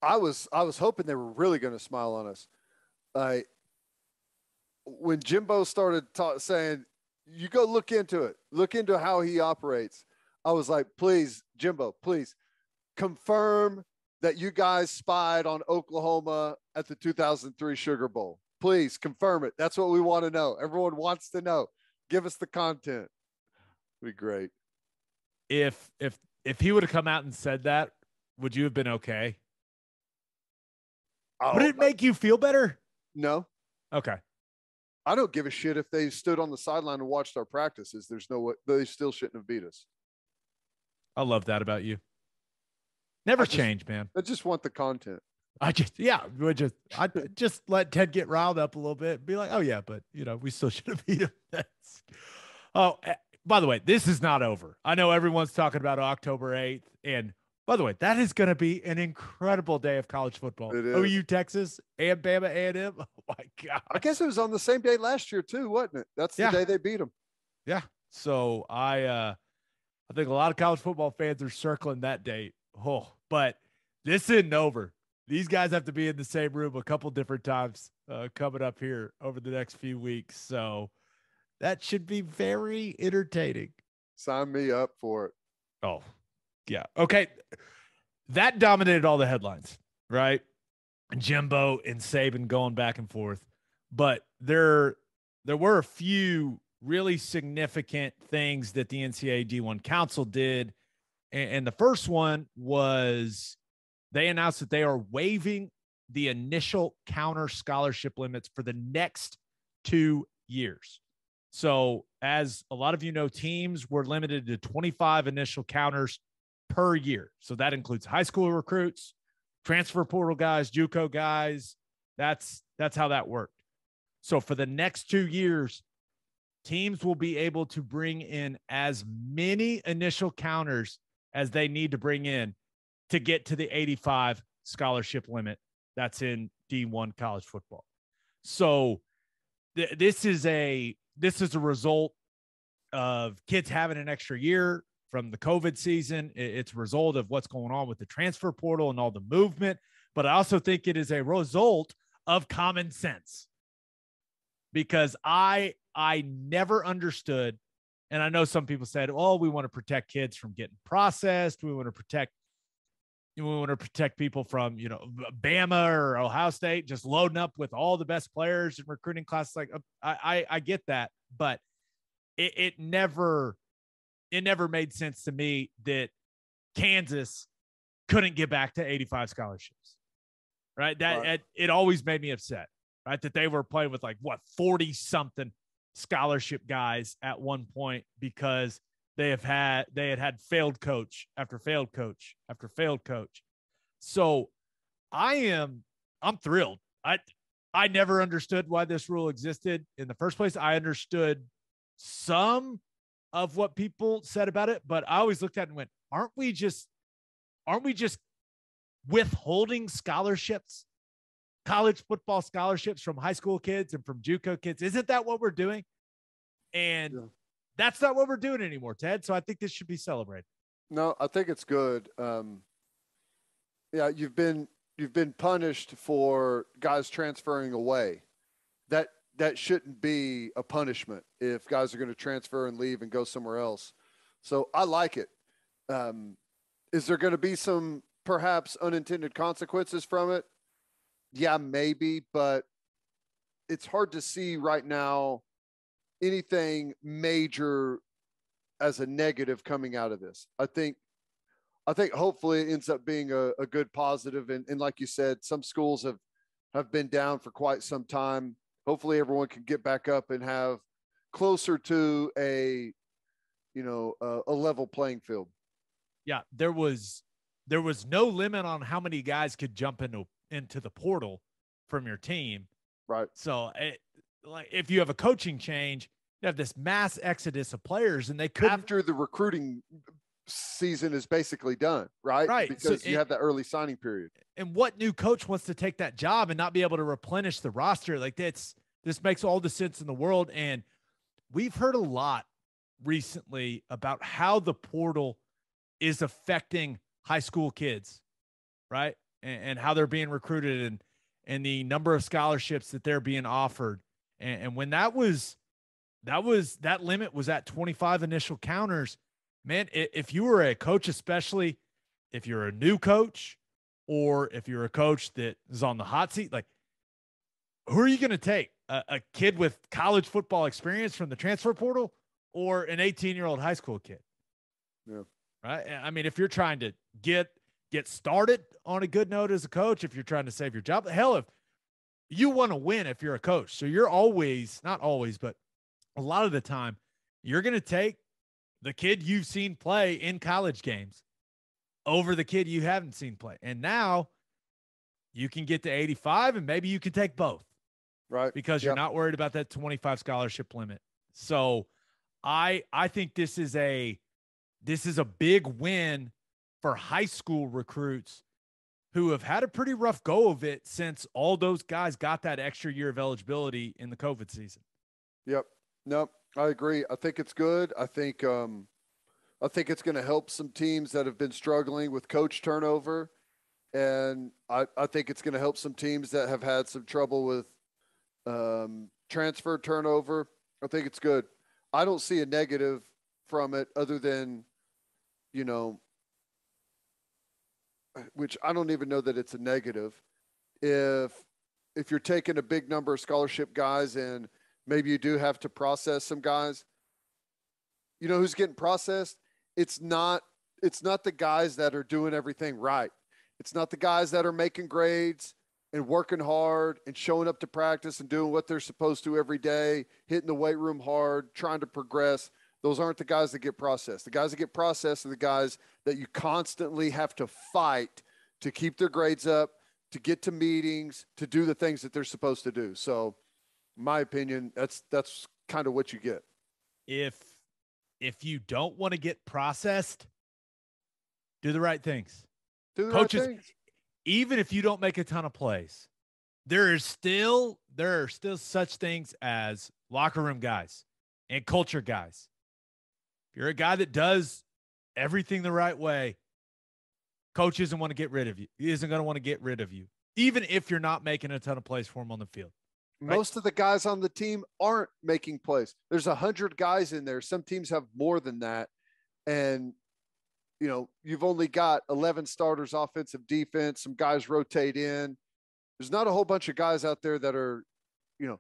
I was I was hoping they were really going to smile on us. I when Jimbo started ta- saying, "You go look into it, look into how he operates," I was like, "Please, Jimbo, please confirm that you guys spied on Oklahoma at the 2003 Sugar Bowl. Please confirm it. That's what we want to know. Everyone wants to know. Give us the content. Be great. If if if he would have come out and said that, would you have been okay? Would Oh, it make you feel better? no, Okay. I don't give a shit if they stood on the sideline and watched our practices. There's no way they still shouldn't have beat us. I love that about you. Never I just- change, man. I just want the content. I just yeah, we just I just let Ted get riled up a little bit. and Be like, oh yeah, but you know, we still (laughs) should have beat him. That's oh eh, by the way, this is not over. I know everyone's talking about October 8th. And by the way, that is gonna be an incredible day of college football. It is. OU Texas and Bama A&M. (laughs) Oh my god. I guess it was on the same day last year too, wasn't it? That's the Yeah. day they beat them. Yeah. So I uh I think a lot of college football fans are circling that date. Oh, but this isn't over. These guys have to be in the same room a couple different times uh, coming up here over the next few weeks. So that should be very entertaining. Sign me up for it. Oh, yeah. Okay. That dominated all the headlines, right? Jimbo and Saban going back and forth. But there there were a few really significant things that the NCAA D1 Council did. And, and the first one was they announced that they are waiving the initial counter scholarship limits for the next two years. So, as a lot of you know, teams were limited to 25 initial counters per year. So that includes high school recruits, transfer portal guys, JUCO guys. That's that's how that worked. So for the next 2 years, teams will be able to bring in as many initial counters as they need to bring in to get to the 85 scholarship limit that's in D1 college football. So th- this is a this is a result of kids having an extra year from the COVID season. It's a result of what's going on with the transfer portal and all the movement. But I also think it is a result of common sense because I I never understood, and I know some people said, "Oh, we want to protect kids from getting processed. We want to protect." we want to protect people from, you know, Bama or Ohio State just loading up with all the best players and recruiting classes. Like, uh, I, I, I get that, but it, it never, it never made sense to me that Kansas couldn't get back to 85 scholarships. Right. That right. It, it always made me upset. Right. That they were playing with like what 40 something scholarship guys at one point because they have had they had had failed coach after failed coach after failed coach. So I am I'm thrilled. I I never understood why this rule existed in the first place. I understood some of what people said about it, but I always looked at it and went, aren't we just aren't we just withholding scholarships, college football scholarships from high school kids and from JUCO kids? Isn't that what we're doing? And yeah. that's not what we're doing anymore, Ted. So I think this should be celebrated. No, I think it's good. Um, yeah, you've been you've been punished for guys transferring away. That that shouldn't be a punishment if guys are going to transfer and leave and go somewhere else. So I like it. Um, is there going to be some perhaps unintended consequences from it? Yeah, maybe, but it's hard to see right now anything major as a negative coming out of this. I think I think hopefully it ends up being a, a good positive. And, and like you said, some schools have have been down for quite some time. Hopefully everyone can get back up and have closer to a you know a, a level playing field. Yeah, there was there was no limit on how many guys could jump into into the portal from your team. Right. So it, like if you have a coaching change, you have this mass exodus of players, and they could after the recruiting season is basically done, right? Right. Because so, you have that early signing period. And what new coach wants to take that job and not be able to replenish the roster? Like that's this makes all the sense in the world. And we've heard a lot recently about how the portal is affecting high school kids, right? And, and how they're being recruited and and the number of scholarships that they're being offered. And, and when that was that was that limit was at 25 initial counters man, if you were a coach, especially if you're a new coach or if you're a coach that is on the hot seat, like who are you going to take? A, a, kid with college football experience from the transfer portal or an 18 year old high school kid? Yeah. Right. I mean, if you're trying to get get started on a good note as a coach, if you're trying to save your job, hell, if you want to win, if you're a coach, so you're always not always, but a lot of the time, you're going to take the kid you've seen play in college games over the kid you haven't seen play. And now you can get to 85 and maybe you can take both. Right. Because you're not worried about that 25 scholarship limit. So I I think this is a this is a big win for high school recruits who have had a pretty rough go of it since all those guys got that extra year of eligibility in the COVID season. Yep. Nope. I agree. I think it's good. I think um, I think it's going to help some teams that have been struggling with coach turnover, and I, I think it's going to help some teams that have had some trouble with um, transfer turnover. I think it's good. I don't see a negative from it other than, you know, which I don't even know that it's a negative. If if you're taking a big number of scholarship guys and – Maybe you do have to process some guys. You know who's getting processed? It's not it's not the guys that are doing everything right. It's not the guys that are making grades and working hard and showing up to practice and doing what they're supposed to every day, hitting the weight room hard, trying to progress. Those aren't the guys that get processed. The guys that get processed are the guys that you constantly have to fight to keep their grades up, to get to meetings, to do the things that they're supposed to do. So my opinion, that's that's kind of what you get. If if you don't want to get processed, do the right things. Do the Coaches, right things. even if you don't make a ton of plays, there is still there are still such things as locker room guys and culture guys. If you're a guy that does everything the right way, coach isn't want to get rid of you. He isn't going to want to get rid of you, even if you're not making a ton of plays for him on the field. Right. Most of the guys on the team aren't making plays. There's a hundred guys in there. Some teams have more than that, and you know, you've only got 11 starters, offensive, defense, some guys rotate in. There's not a whole bunch of guys out there that are, you know,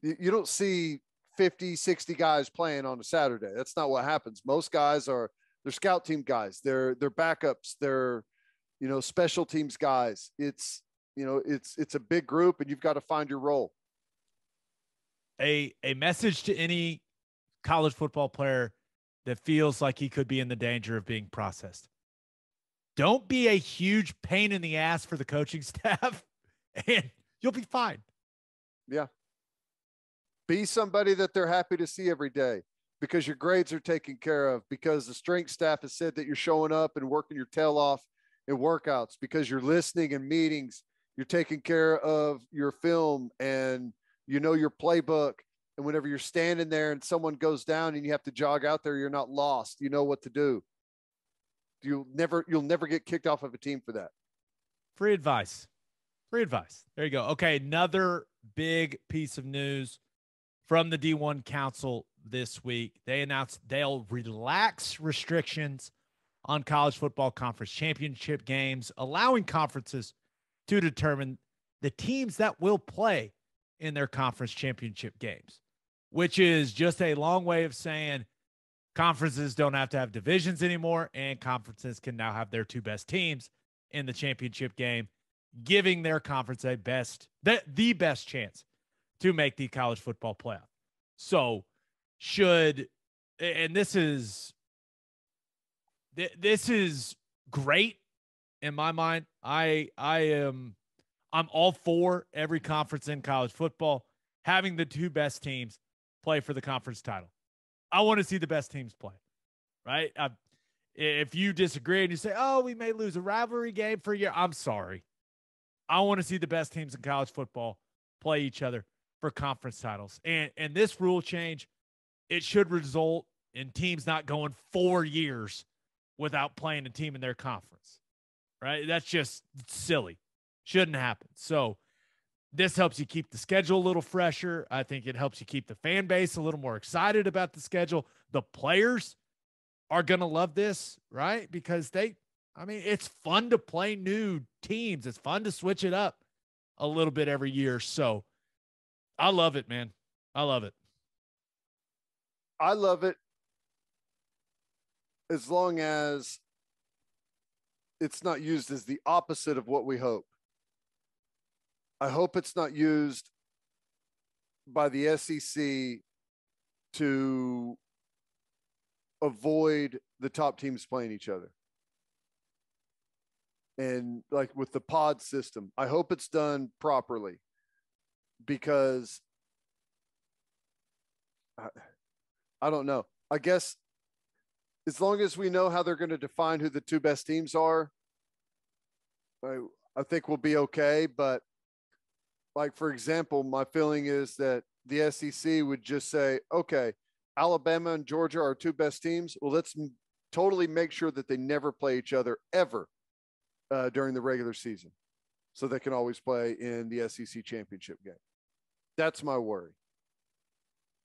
you, you don't see 50, 60 guys playing on a Saturday. That's not what happens. Most guys are they're scout team guys. They're they're backups. They're you know special teams guys. It's you know it's it's a big group, and you've got to find your role. A a message to any college football player that feels like he could be in the danger of being processed. Don't be a huge pain in the ass for the coaching (laughs) staff, and you'll be fine. Yeah. Be somebody that they're happy to see every day because your grades are taken care of, because the strength staff has said that you're showing up and working your tail off in workouts, because you're listening in meetings, you're taking care of your film and you know your playbook. And whenever you're standing there and someone goes down and you have to jog out there, you're not lost. You know what to do. You'll never you'll never get kicked off of a team for that. Free advice. Free advice. There you go. Okay, another big piece of news from the D1 Council this week. They announced they'll relax restrictions on college football conference championship games, allowing conferences to determine the teams that will play in their conference championship games, which is just a long way of saying conferences don't have to have divisions anymore and conferences can now have their two best teams in the championship game, giving their conference a best the, the best chance to make the college football playoff. So, should and this is this is great in my mind. I I am I'm all for every conference in college football having the two best teams play for the conference title. I want to see the best teams play, right? I, if you disagree and you say, "Oh, we may lose a rivalry game for year," I'm sorry. I want to see the best teams in college football play each other for conference titles. And and this rule change, it should result in teams not going four years without playing a team in their conference. Right? That's just silly. Shouldn't happen. So this helps you keep the schedule a little fresher. I think it helps you keep the fan base a little more excited about the schedule. The players are going to love this, right? Because they, I mean, it's fun to play new teams. It's fun to switch it up a little bit every year. So I love it, man. I love it. I love it as long as it's not used as the opposite of what we hope. I hope it's not used by the SEC to avoid the top teams playing each other. And like with the pod system, I hope it's done properly because I, I don't know. I guess as long as we know how they're going to define who the two best teams are, I, I think we'll be okay. But like for example, my feeling is that the SEC would just say, okay, Alabama and Georgia are two best teams. Well, let's m- totally make sure that they never play each other ever uh, during the regular season, so they can always play in the SEC championship game. That's my worry.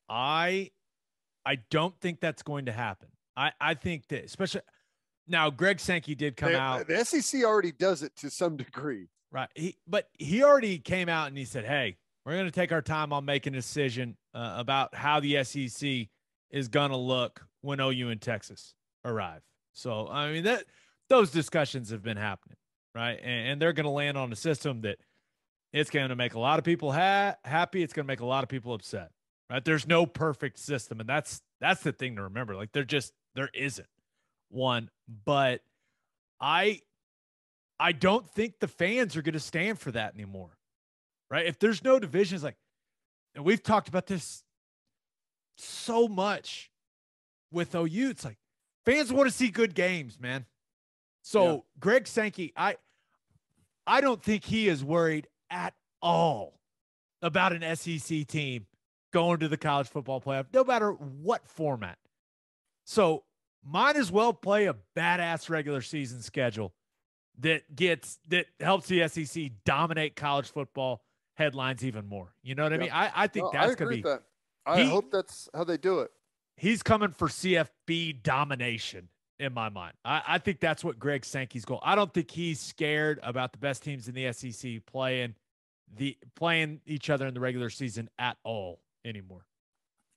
I I don't think that's going to happen. I I think that especially now Greg Sankey did come They- out The SEC already does it to some degree. Right. He but he already came out and he said, "Hey, we're going to take our time on making a decision uh, about how the SEC is going to look when OU and Texas arrive." So I mean that those discussions have been happening, right? And, and they're going to land on a system that it's going to make a lot of people ha- happy. It's going to make a lot of people upset. Right? There's no perfect system, and that's that's the thing to remember. Like there just there isn't one, but I I don't think the fans are going to stand for that anymore. Right? If there's no divisions, like, and we've talked about this so much with OU, it's like fans want to see good games, man. So Yeah. Greg Sankey, I I don't think he is worried at all about an SEC team going to the college football playoff, no matter what format. So might as well play a badass regular season schedule that gets that helps the SEC dominate college football headlines even more. You know what I mean? I, I think No, that's I gonna be with that. I He- hope that's how they do it. he's coming for CFB domination in my mind. I, I think that's what Greg Sankey's goal. I don't think he's scared about the best teams in the SEC playing the playing each other in the regular season at all anymore.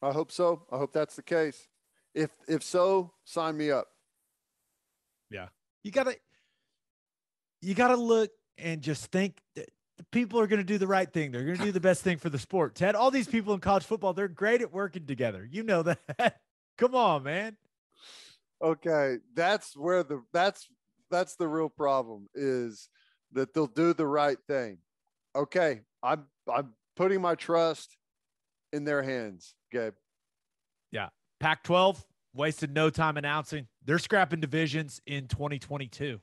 I hope so. I hope that's the case. If if so, sign me up. Yeah. You gotta you gotta look and just think that the people are gonna do the right thing. They're gonna do the best thing for the sport. Ted, all these people in college football, they're great at working together. You know that. (laughs) Come on, man. Okay. That's where the that's that's the real problem is that they'll do the right thing. Okay. I'm I'm putting my trust in their hands, Gabe. Yeah. Pac 12 wasted no time announcing they're scrapping divisions in 2022.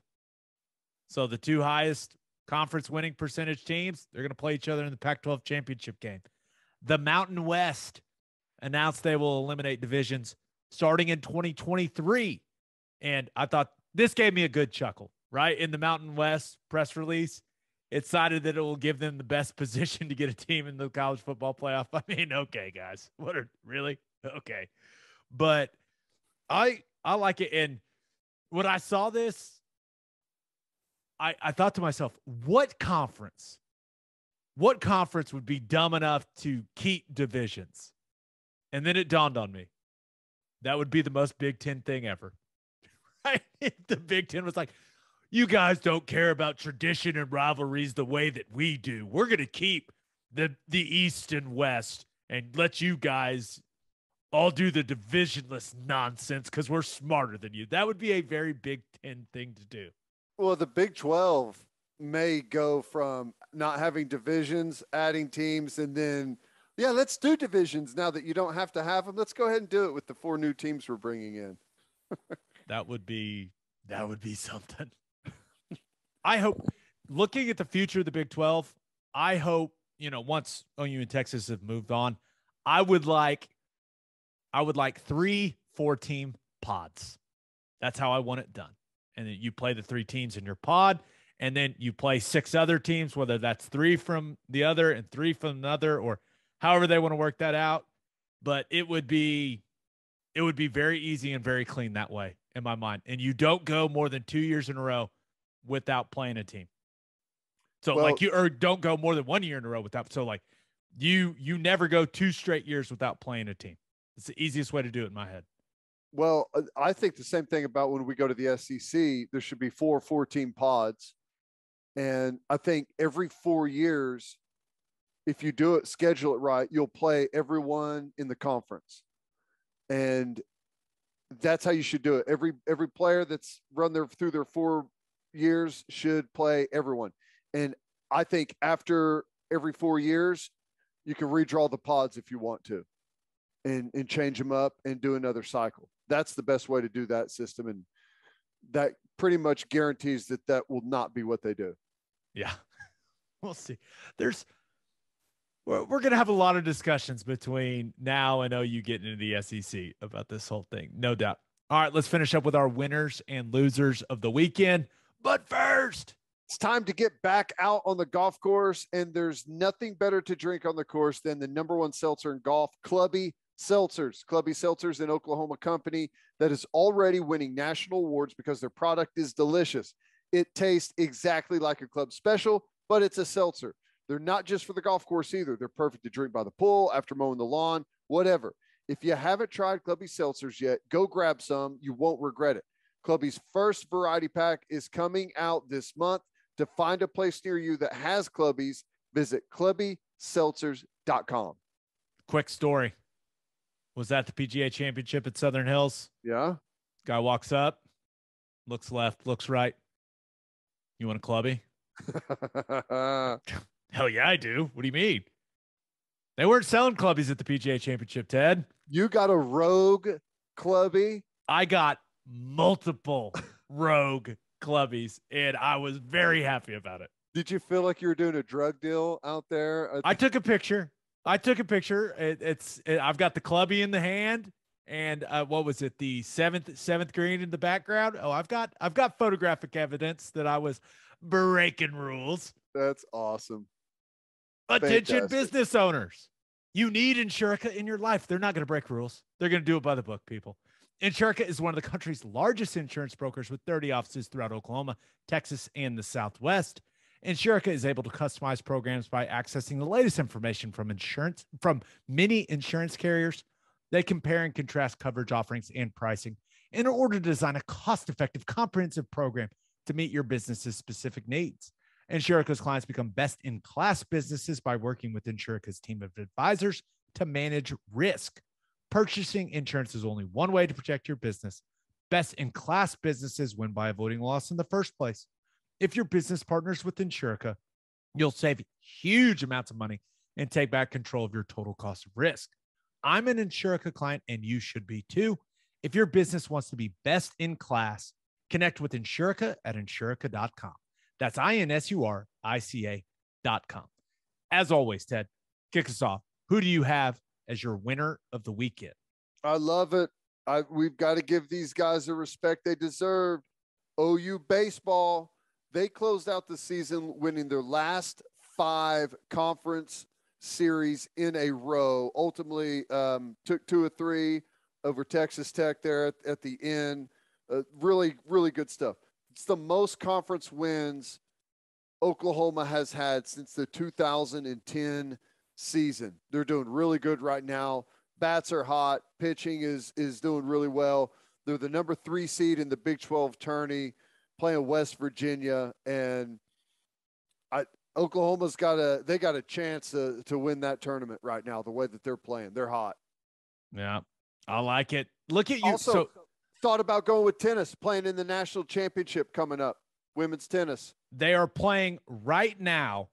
So the two highest conference winning percentage teams, they're going to play each other in the Pac 12 championship game. The Mountain West announced they will eliminate divisions starting in 2023. And I thought this gave me a good chuckle, right? In the Mountain West press release, it cited that it will give them the best (laughs) position to get a team in the college football playoff. I mean, okay, guys, what are really okay? But I I like it. And when I saw this, I I thought to myself, what conference, what conference would be dumb enough to keep divisions? And then it dawned on me, that would be the most Big Ten thing ever. (laughs) (laughs) The Big Ten was like, you guys don't care about tradition and rivalries the way that we do. We're going to keep the the East and West and let you guys all do the divisionless nonsense because we're smarter than you. That would be a very Big Ten thing to do. Well, the Big 12 may go from not having divisions, adding teams, and then, yeah, let's do divisions now that you don't have to have them. Let's go ahead and do it with the four new teams we're bringing in. (laughs) that would be that would be something. I hope looking at the future of the Big 12, I hope, you know, once OU and Texas have moved on, I would like I would like three four team pods. That's how I want it done. And then you play the three teams in your pod, and then you play six other teams, whether that's three from the other and three from another, or however they want to work that out. But it would be it would be very easy and very clean that way in my mind. And you don't go more than two years in a row without playing a team. So well, like you or don't go more than one year in a row without so like you you never go two straight years without playing a team. It's the easiest way to do it in my head. Well, uh, I think the same thing about when we go to the SEC, there should be four four team pods. And I think every 4 years if you do it schedule it right, you'll play everyone in the conference. And that's how you should do it. Every every player that's run their through their four years should play everyone. And I think after every four years, you can redraw the pods if you want to and, and change them up and do another cycle. That's the best way to do that system. And that pretty much guarantees that that will not be what they do. Yeah. (laughs) We'll see. There's, we're, we're going to have a lot of discussions between now and OU getting into the SEC about this whole thing. No doubt. All right. Let's finish up with our winners and losers of the weekend. But first, it's time to get back out on the golf course, and there's nothing better to drink on the course than the number one seltzer in golf, Clubby Seltzers. Clubby Seltzers, an Oklahoma company that is already winning national awards because their product is delicious. It tastes exactly like a club special, but it's a seltzer. They're not just for the golf course either. They're perfect to drink by the pool, after mowing the lawn, whatever. If you haven't tried Clubby Seltzers yet, go grab some. You won't regret it. Clubby's first variety pack is coming out this month. To find a place near you that has Clubbies, visit clubbyseltzers.com. Quick story. Was that the PGA championship at Southern Hills? Yeah. Guy walks up, looks left, looks right. You want a clubby? (laughs) Hell yeah, I do. What do you mean? They weren't selling clubbies at the PGA championship, Ted. You got a rogue clubby? I got multiple (laughs) rogue clubbies, and I was very happy about it. Did you feel like you were doing a drug deal out there? I took a picture. I took a picture. It, it's it, I've got the clubby in the hand, and uh, what was it? The seventh seventh green in the background. Oh, I've got I've got photographic evidence that I was breaking rules. That's awesome. Attention, Fantastic. business owners. You need Insurica in your life. They're not going to break rules. They're going to do it by the book, people. Insurica is one of the country's largest insurance brokers with 30 offices throughout Oklahoma, Texas, and the Southwest. Insurica is able to customize programs by accessing the latest information from insurance from many insurance carriers. They compare and contrast coverage offerings and pricing in order to design a cost-effective, comprehensive program to meet your business's specific needs. Insurica's clients become best-in-class businesses by working with Insurica's team of advisors to manage risk. Purchasing insurance is only one way to protect your business. Best-in-class businesses win by avoiding loss in the first place. If your business partners with Insurica, you'll save huge amounts of money and take back control of your total cost of risk. I'm an Insurica client and you should be too. If your business wants to be best in class, connect with Insurica at insurica.com. That's I N S U R I C A.com. As always, Ted, kick us off. Who do you have as your winner of the weekend? I love it. I, we've got to give these guys the respect they deserve. OU baseball, they closed out the season winning their last five conference series in a row. Ultimately, um, took two or three over Texas Tech there at, at the end. Uh, really, really good stuff. It's the most conference wins Oklahoma has had since the 2010 season. They're doing really good right now. Bats are hot. Pitching is is doing really well. They're the number three seed in the Big 12 tourney, playing West Virginia, and I, Oklahoma's got a they got a chance to to win that tournament right now. The way that they're playing, they're hot. Yeah, I like it. Look at you. Also, so, thought about going with tennis, playing in the national championship coming up, women's tennis. They are playing right now,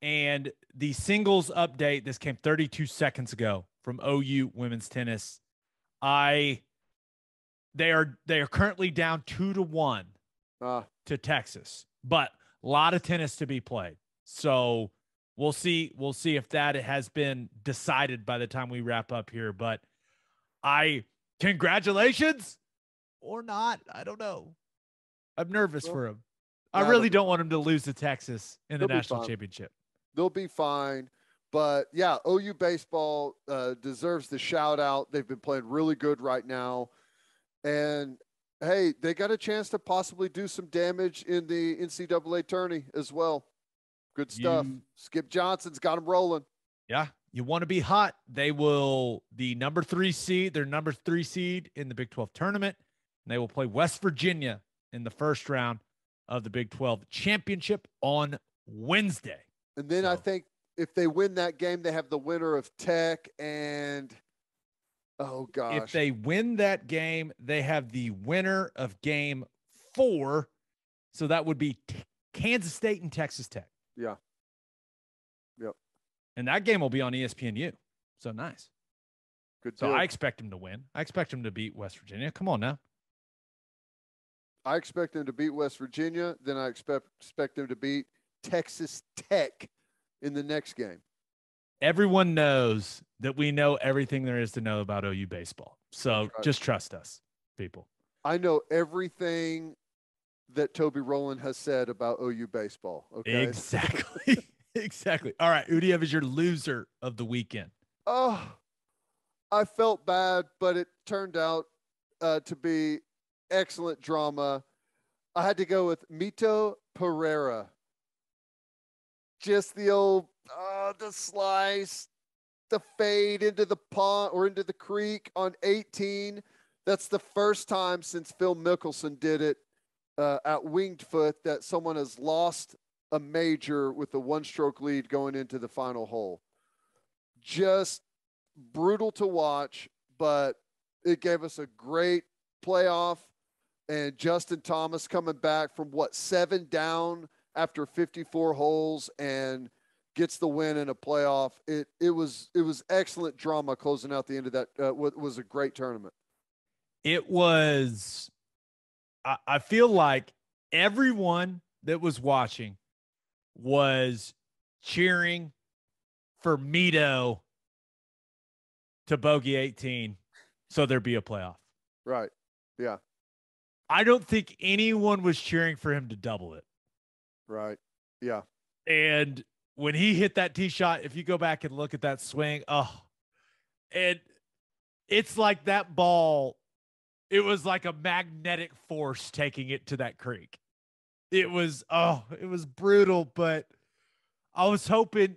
and the singles update. This came 32 seconds ago from OU women's tennis. I they are they are currently down two to one uh, to Texas, but a lot of tennis to be played. So we'll see we'll see if that has been decided by the time we wrap up here. But I congratulations or not. I don't know. I'm nervous well, for him. I really don't want him to lose to Texas in the national championship. They'll be fine. But yeah, OU baseball uh, deserves the shout out. They've been playing really good right now. And hey, they got a chance to possibly do some damage in the NCAA tourney as well. Good stuff. You, Skip Johnson's got them rolling. Yeah, you want to be hot, they will the number three seed, their number three seed in the Big 12 tournament. And they will play West Virginia in the first round of the Big 12 championship on Wednesday. And then so. I think if they win that game, they have the winner of Tech and oh gosh. If they win that game, they have the winner of game four. So that would be t- Kansas State and Texas Tech. Yeah. Yep. And that game will be on ESPNU. So nice. Good. So I expect them to win. I expect them to beat West Virginia. Come on now. I expect them to beat West Virginia. Then I expect expect him to beat Texas Tech in the next game. Everyone knows that we know everything there is to know about OU baseball. So right. just trust us, people. I know everything that Toby Rowland has said about OU baseball. Okay. Exactly. (laughs) exactly. All right. Udiev is your loser of the weekend. Oh, I felt bad, but it turned out uh, to be excellent drama. I had to go with Mito Pereira. Just the old, uh, the slice, the fade into the pond or into the creek on 18. That's the first time since Phil Mickelson did it uh, at Winged Foot that someone has lost a major with a one stroke lead going into the final hole. Just brutal to watch, but it gave us a great playoff. And Justin Thomas coming back from what, seven down after 54 holes and gets the win in a playoff. It it was it was excellent drama closing out the end of that. Uh, was a great tournament. It was. I, I feel like everyone that was watching was cheering for Mito to bogey 18 so there'd be a playoff. Right. Yeah. I don't think anyone was cheering for him to double it. Right. Yeah. And when he hit that tee shot, if you go back and look at that swing, oh, and it's like that ball it was like a magnetic force taking it to that creek. It was oh, it was brutal, but I was hoping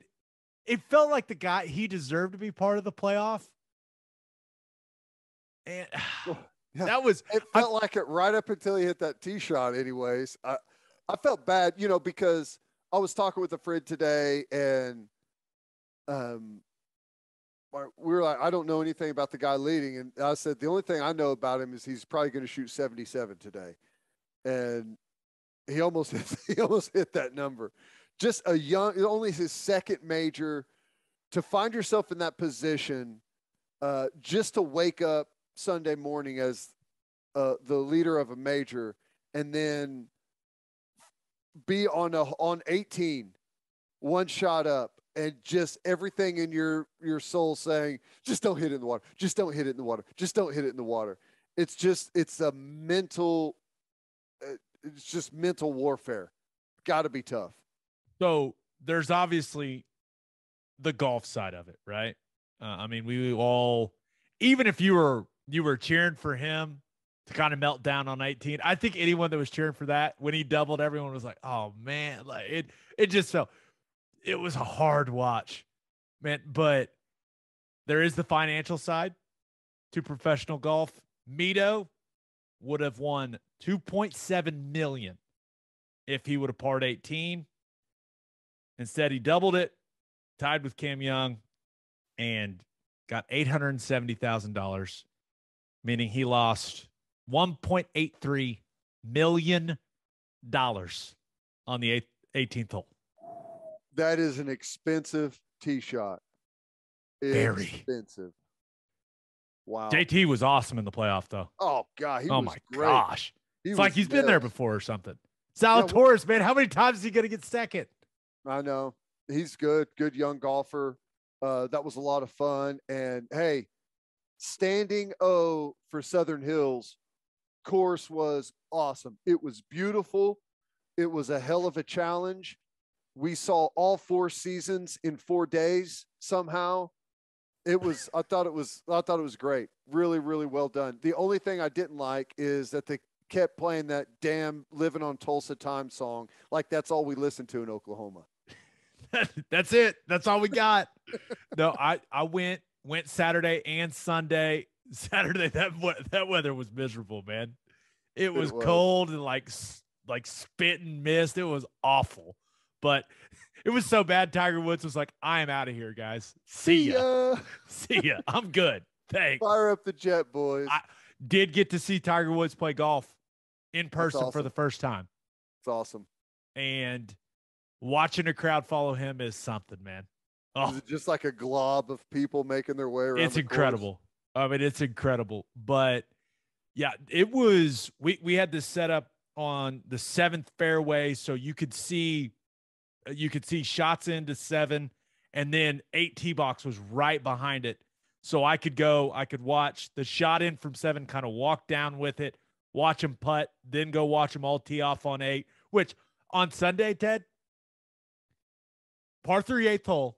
it felt like the guy he deserved to be part of the playoff. And (sighs) oh, Yeah. that was It felt like it right up until he hit that tee shot. Anyways, I I felt bad, you know, because I was talking with a friend today, and um, we were like, I don't know anything about the guy leading, and I said the only thing I know about him is he's probably going to shoot seventy seven today, and he almost (laughs) hit, he almost hit that number. Just a young, only his second major. To find yourself in that position, uh, just to wake up Sunday morning as uh, the leader of a major, and then be on a on 18, one shot up, and just everything in your your soul saying, just don't hit it in the water, just don't hit it in the water, just don't hit it in the water. It's just it's a mental, uh, it's just mental warfare. Got to be tough. so there's obviously the golf side of it, right? Uh, I mean, we all, even if you were you were cheering for him to kind of melt down on 18, I think anyone that was cheering for that when he doubled, everyone was like, "Oh man!" Like it, it just felt it was a hard watch, man. But there is the financial side to professional golf. Mito would have won 2.7 million if he would have part 18. Instead, he doubled it, tied with Cam Young, and got $870,000, meaning he lost $1.83 million on the eighth, 18th hole. That is an expensive tee shot. Very. expensive. Wow. JT was awesome in the playoff, though. Oh God, he oh was my great. gosh. He It's like he's been there before or something. Yeah, Zalatoris, man, how many times is he going to get second? I know he's good, good young golfer. Uh, that was a lot of fun. And hey, standing O for Southern Hills course was awesome. It was beautiful. It was a hell of a challenge. We saw all four seasons in four days somehow. It was. I thought it was. I thought it was great. Really, really well done. The only thing I didn't like is that they kept playing that damn "Living on Tulsa Time" song. Like that's all we listened to in Oklahoma. (laughs) That's it. That's all we got. no, I I went went Saturday and Sunday. (laughs) Saturday that that weather was miserable, man. It was, was. cold and like like spit and mist. It was awful. But (laughs) it was so bad Tiger Woods was like, "I am out of here, guys. See ya. (laughs) See ya. I'm good. Thanks." Fire up the jet, boys. I- Did get to see Tiger Woods play golf in person for the first time. it's awesome. And watching a crowd follow him is something, man. Oh, Is it just like a glob of people making their way around? it's the course? I mean, it's incredible. But yeah, it was. We we had this set up on the seventh fairway, so you could see, you could see shots into seven, and then eight tee box was right behind it. So I could go, I could watch the shot in from seven, kind of walk down with it, watch him putt, then go watch him all tee off on eight. Which on Sunday, Ted, par three eighth hole,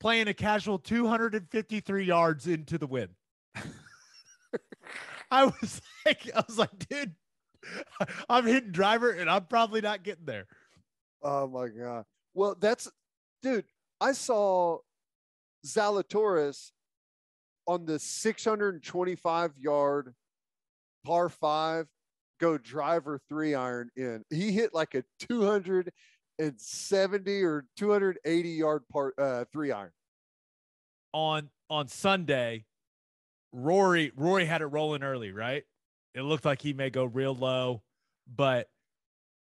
playing a casual 253 yards into the wind. (laughs) I was like, I was like, dude, I'm hitting driver and I'm probably not getting there. Oh my god. Well, that's dude. I saw Zalatoris on the 625 yard par five go driver three iron in. He hit like a 270 or 280 yard part uh, three iron. On on Sunday, Rory Rory had it rolling early, right? It looked like he may go real low, but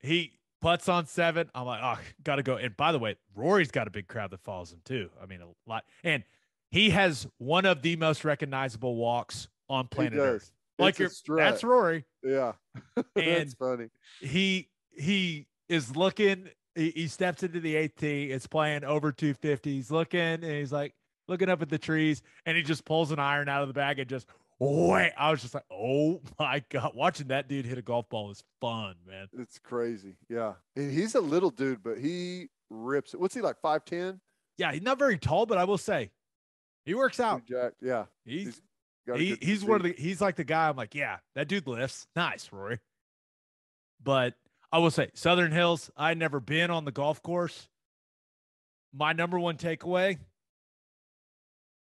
he putts on seven. I'm like, oh, gotta go. And by the way, Rory's got a big crowd that follows him too. I mean, a lot. And he has one of the most recognizable walks on planet. Earth. Like that's Rory. yeah. (laughs) And that's funny. he he is looking he, he steps into the eighth tee it's playing over 250 he's looking and he's like looking up at the trees and he just pulls an iron out of the bag and just wait i was just like oh (laughs) my god watching that dude hit a golf ball is fun man It's crazy. Yeah. And he's a little dude, but he rips it. What's he like? 5'10? yeah he's not very tall but i will say he works out Jack. Yeah. he's he's- He, he's one of the he's like the guy I'm like, yeah, that dude lifts. (laughs) Nice, Rory. But I will say, Southern Hills, I never been on the golf course. My number one takeaway,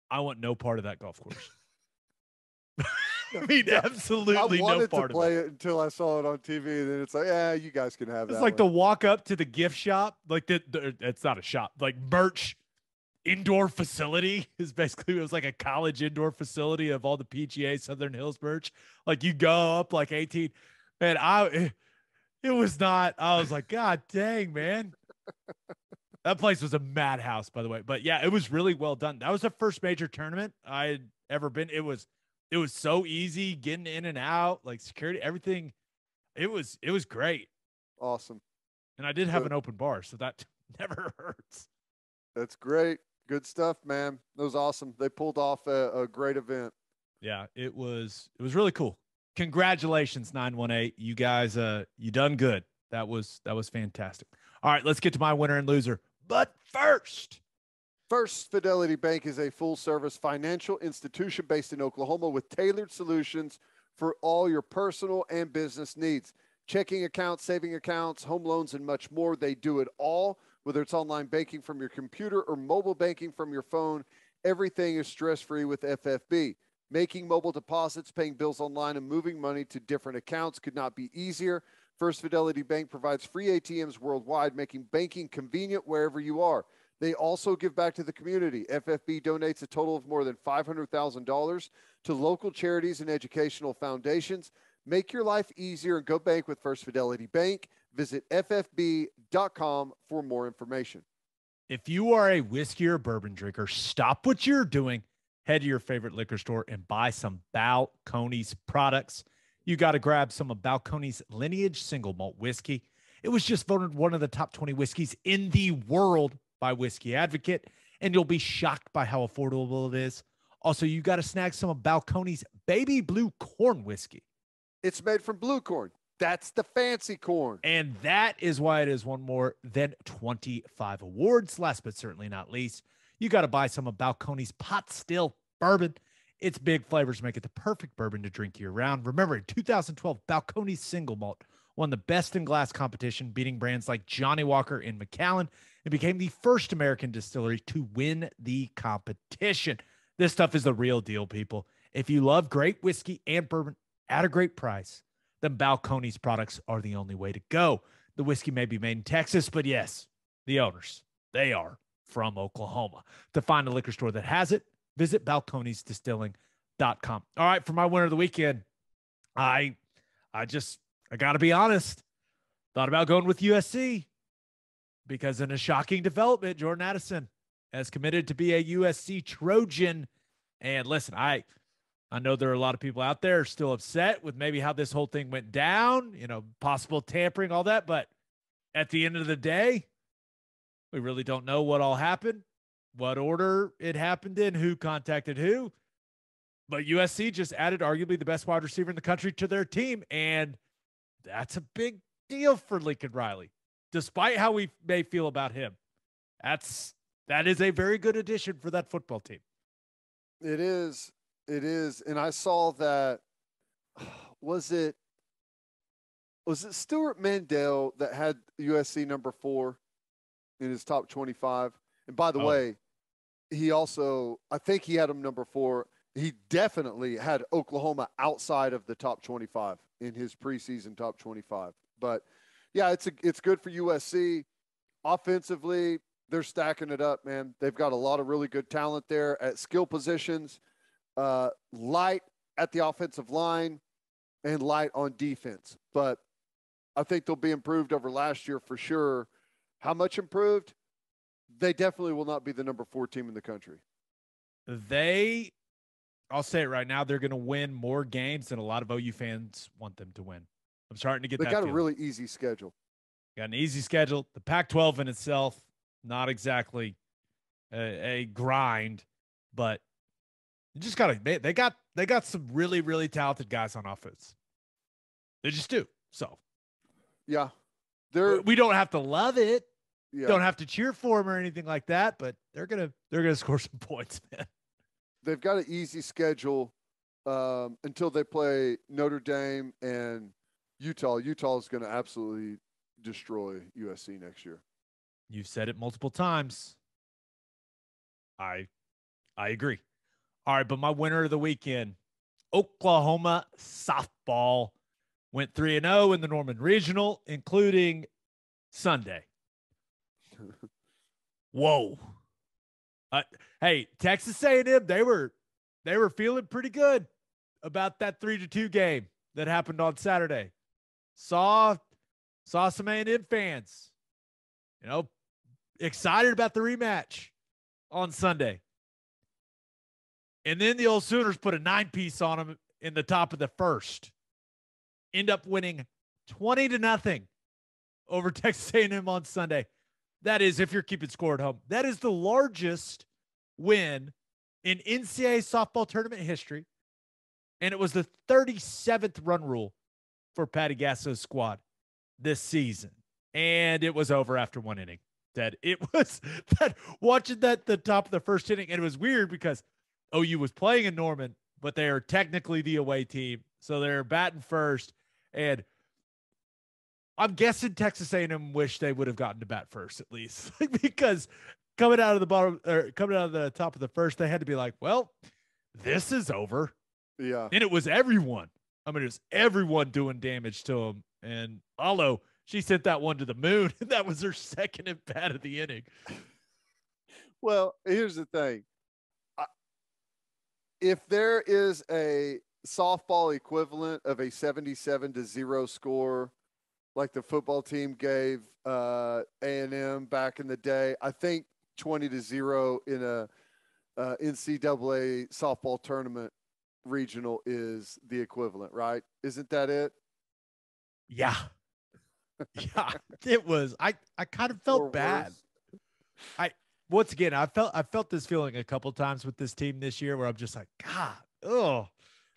I want no part of that golf course. (laughs) I mean, Yeah, absolutely I no part to of it. I didn't play it until I saw it on TV, and then it's like, yeah, you guys can have it. It's like the walk up to the gift shop, like the, the it's not a shop, like merch indoor facility (laughs) is basically it was like a college indoor facility of all the PGA Southern Hills merch. Like you go up like 18, and I it, was not. I was like, God dang, man. That place was a madhouse, by the way. But yeah, it was really well done. That was the first major tournament I had ever been. It was it was so easy getting in and out, like security, everything. It was it was great. awesome. And I did have Good. an open bar, so that (laughs) never hurts. That's great. Good stuff, man. That was awesome. They pulled off a, a great event. Yeah, it was it was really cool. Congratulations, 918. You guys uh you done good. That was that was fantastic. All right, let's get to my winner and loser. But first, First Fidelity Bank is a full service financial institution based in Oklahoma with tailored solutions for all your personal and business needs. Checking accounts, saving accounts, home loans, and much more. They do it all, whether it's online banking from your computer or mobile banking from your phone. Everything is stress free with FFB. Making mobile deposits, paying bills online, and moving money to different accounts could not be easier. First Fidelity Bank provides free ATMs worldwide, making banking convenient wherever you are. They also give back to the community. FFB donates a total of more than $500,000 to local charities and educational foundations. Make your life easier and go bank with First Fidelity Bank. Visit ffb.com for more information. if you are a whiskey or bourbon drinker, stop what you're doing, head to your favorite liquor store and buy some Balcones products. You got to grab some of Balcones lineage single malt whiskey. It was just voted won of the top 20 whiskeys in the world by Whiskey Advocate, and you'll be shocked by how affordable it is. Also, you got to snag some of Balcones baby blue corn whiskey. It's made from blue corn. That's the fancy corn. And that is why it is one more than 25 awards. Last but certainly not least, you got to buy some of Balcones pot still bourbon. Its big flavors make it the perfect bourbon to drink year round. Remember, in 2012, Balcones single malt won the best in glass competition, beating brands like Johnnie Walker and Macallan, and became the first American distillery to win the competition. This stuff is the real deal, people. If you love great whiskey and bourbon at a great price, then Balcones products are the only way to go. The whiskey may be made in Texas, but yes, the owners, they are from Oklahoma. To find a liquor store that has it, visit balconesdistilling.com. All right, for my winner of the weekend, I I just I got to be honest, thought about going with USC because in a shocking development, Jordan Addison has committed to be a USC Trojan. And listen, I I know there are a lot of people out there still upset with maybe how this whole thing went down, you know, possible tampering, all that. But at the end of the day, we really don't know what all happened, what order it happened in, who contacted who. But USC just added arguably the best wide receiver in the country to their team. And that's a big deal for Lincoln Riley, despite how we may feel about him. That's that is a very good addition for that football team. It is. It is. And I saw that. (sighs) Was it? Was it Stewart Mandel that had USC number four in his top twenty-five? And by the Oh. way, he also, I think he had him number four. He definitely had Oklahoma outside of the top twenty-five in his preseason top twenty-five. But yeah, it's a, it's good for USC. Offensively, they're stacking it up, man. They've got a lot of really good talent there at skill positions, uh, light at the offensive line, and light on defense. But I think they'll be improved over last year for sure. How much improved? They definitely will not be the number four team in the country. They, I'll say it right now, they're going to win more games than a lot of OU fans want them to win. I'm starting to get They got a really easy schedule. got an easy schedule. The Pac-12 in itself, not exactly a, a grind, but you just got to. They, they got they got some really really talented guys on offense. They just do. So Yeah, they're we don't have to love it. yeah. Don't have to cheer for them or anything like that. But they're gonna they're gonna (laughs) score some points, man. they've got an easy schedule um, until they play Notre Dame and Utah. Utah is going to absolutely destroy USC next year. You've said it multiple times. I I agree. All right, but my winner of the weekend, Oklahoma softball went 3 and 0 in the Norman Regional including Sunday. (laughs) Whoa. Uh, hey, Texas A&M, they were they were feeling pretty good about that 3 to 2 game that happened on Saturday. Saw saw some A&M fans, you know, excited about the rematch on Sunday. And then the old Sooners put a nine piece on them in the top of the first. End up winning 20 to nothing over (laughs) Texas A&M on Sunday. That is, if you're keeping score at home, that is the largest win in NCAA softball tournament history. And it was the 37th run rule for Patty Gasso's squad this season. And it was over after one inning. That it (laughs) was that watching that the top of the first inning, and it was weird because OU was playing in Norman, but they are technically the away team. So they're batting first. And I'm guessing Texas A&M wish they would have gotten to bat first at least, (laughs) because coming out of the bottom or coming out of the top of the first, they had to be like, well, this is over. Yeah. And it was everyone. I mean, it was everyone doing damage to him. And Alo, she sent that one to the moon. And (laughs) that was her second at bat of the inning. Well, here's the thing. I, if there is a softball equivalent of a 77 to 0 score like the football team gave uh, A&M back in the day. I think 20 to 0 in a uh, NCAA softball tournament regional is the equivalent, right? Isn't that it? Yeah. (laughs) yeah, it was. I I kind of felt bad. I once again, I felt I felt this feeling a couple times with this team this year where I'm just like, God, oh,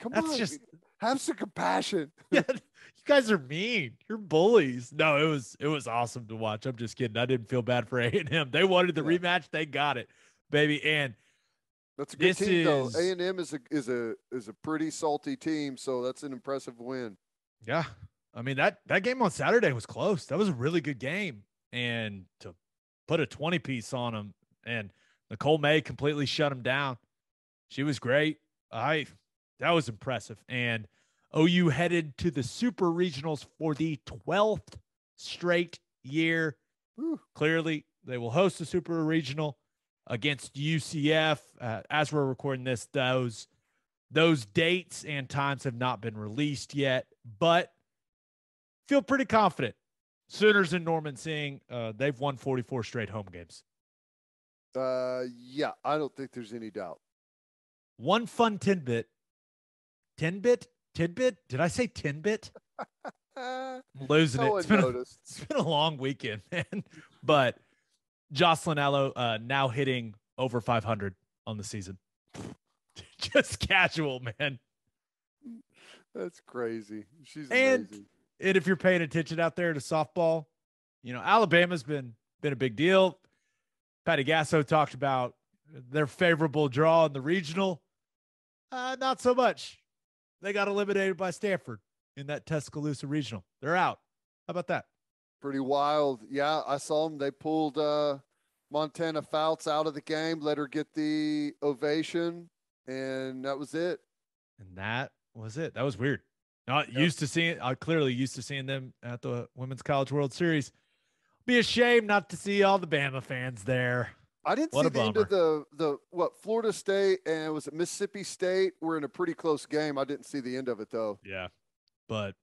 come that's on, just have some compassion. (laughs) yeah, you guys are mean. You're bullies. No, it was it was awesome to watch. I'm just kidding. I didn't feel bad for (laughs) A and M. They wanted the yeah. rematch. They got it, baby. And that's a good team, is, though. A and M is a is a is a pretty salty team, so that's an impressive win. Yeah, I mean that that game on Saturday was close. That was a really good game, and to put a 20 piece on them, and Nicole May completely shut them down. She was great. I that was impressive, and OU headed to the super regionals for the 12th straight year. Whew. Clearly, they will host the super regional against UCF. Uh, as we're recording this, those those dates and times have not been released yet, but feel pretty confident. Sooners and Norman seeing uh, they've won 44 straight home games. Uh, yeah, I don't think there's any doubt. One fun tidbit, tidbit tidbit? Did I say tidbit? (laughs) I'm losing no it. It's been, a, (laughs) it's been, a, long weekend, (laughs) man. But Jocelyn Alo uh, now hitting over 500 on the season. Just casual, man. That's crazy. She's and, amazing. And if you're paying attention out there to softball, you know, Alabama's been been a big deal. Patty Gasso talked about their favorable draw in the regional. Uh, not so much they got eliminated by Stanford in that Tuscaloosa regional. They're out. How about that? Pretty wild. Yeah, I saw them. They pulled uh, Montana Fouts out of the game, let her get the ovation, and that was it. And that was it. That was weird. Not yep. used to seeing. I clearly used to seeing them at the Women's College World Series. Be a shame not to see all the Bama fans there. I didn't what see the bummer. end of the the what Florida State and was it Mississippi State were in a pretty close game. I didn't see the end of it though. Yeah, but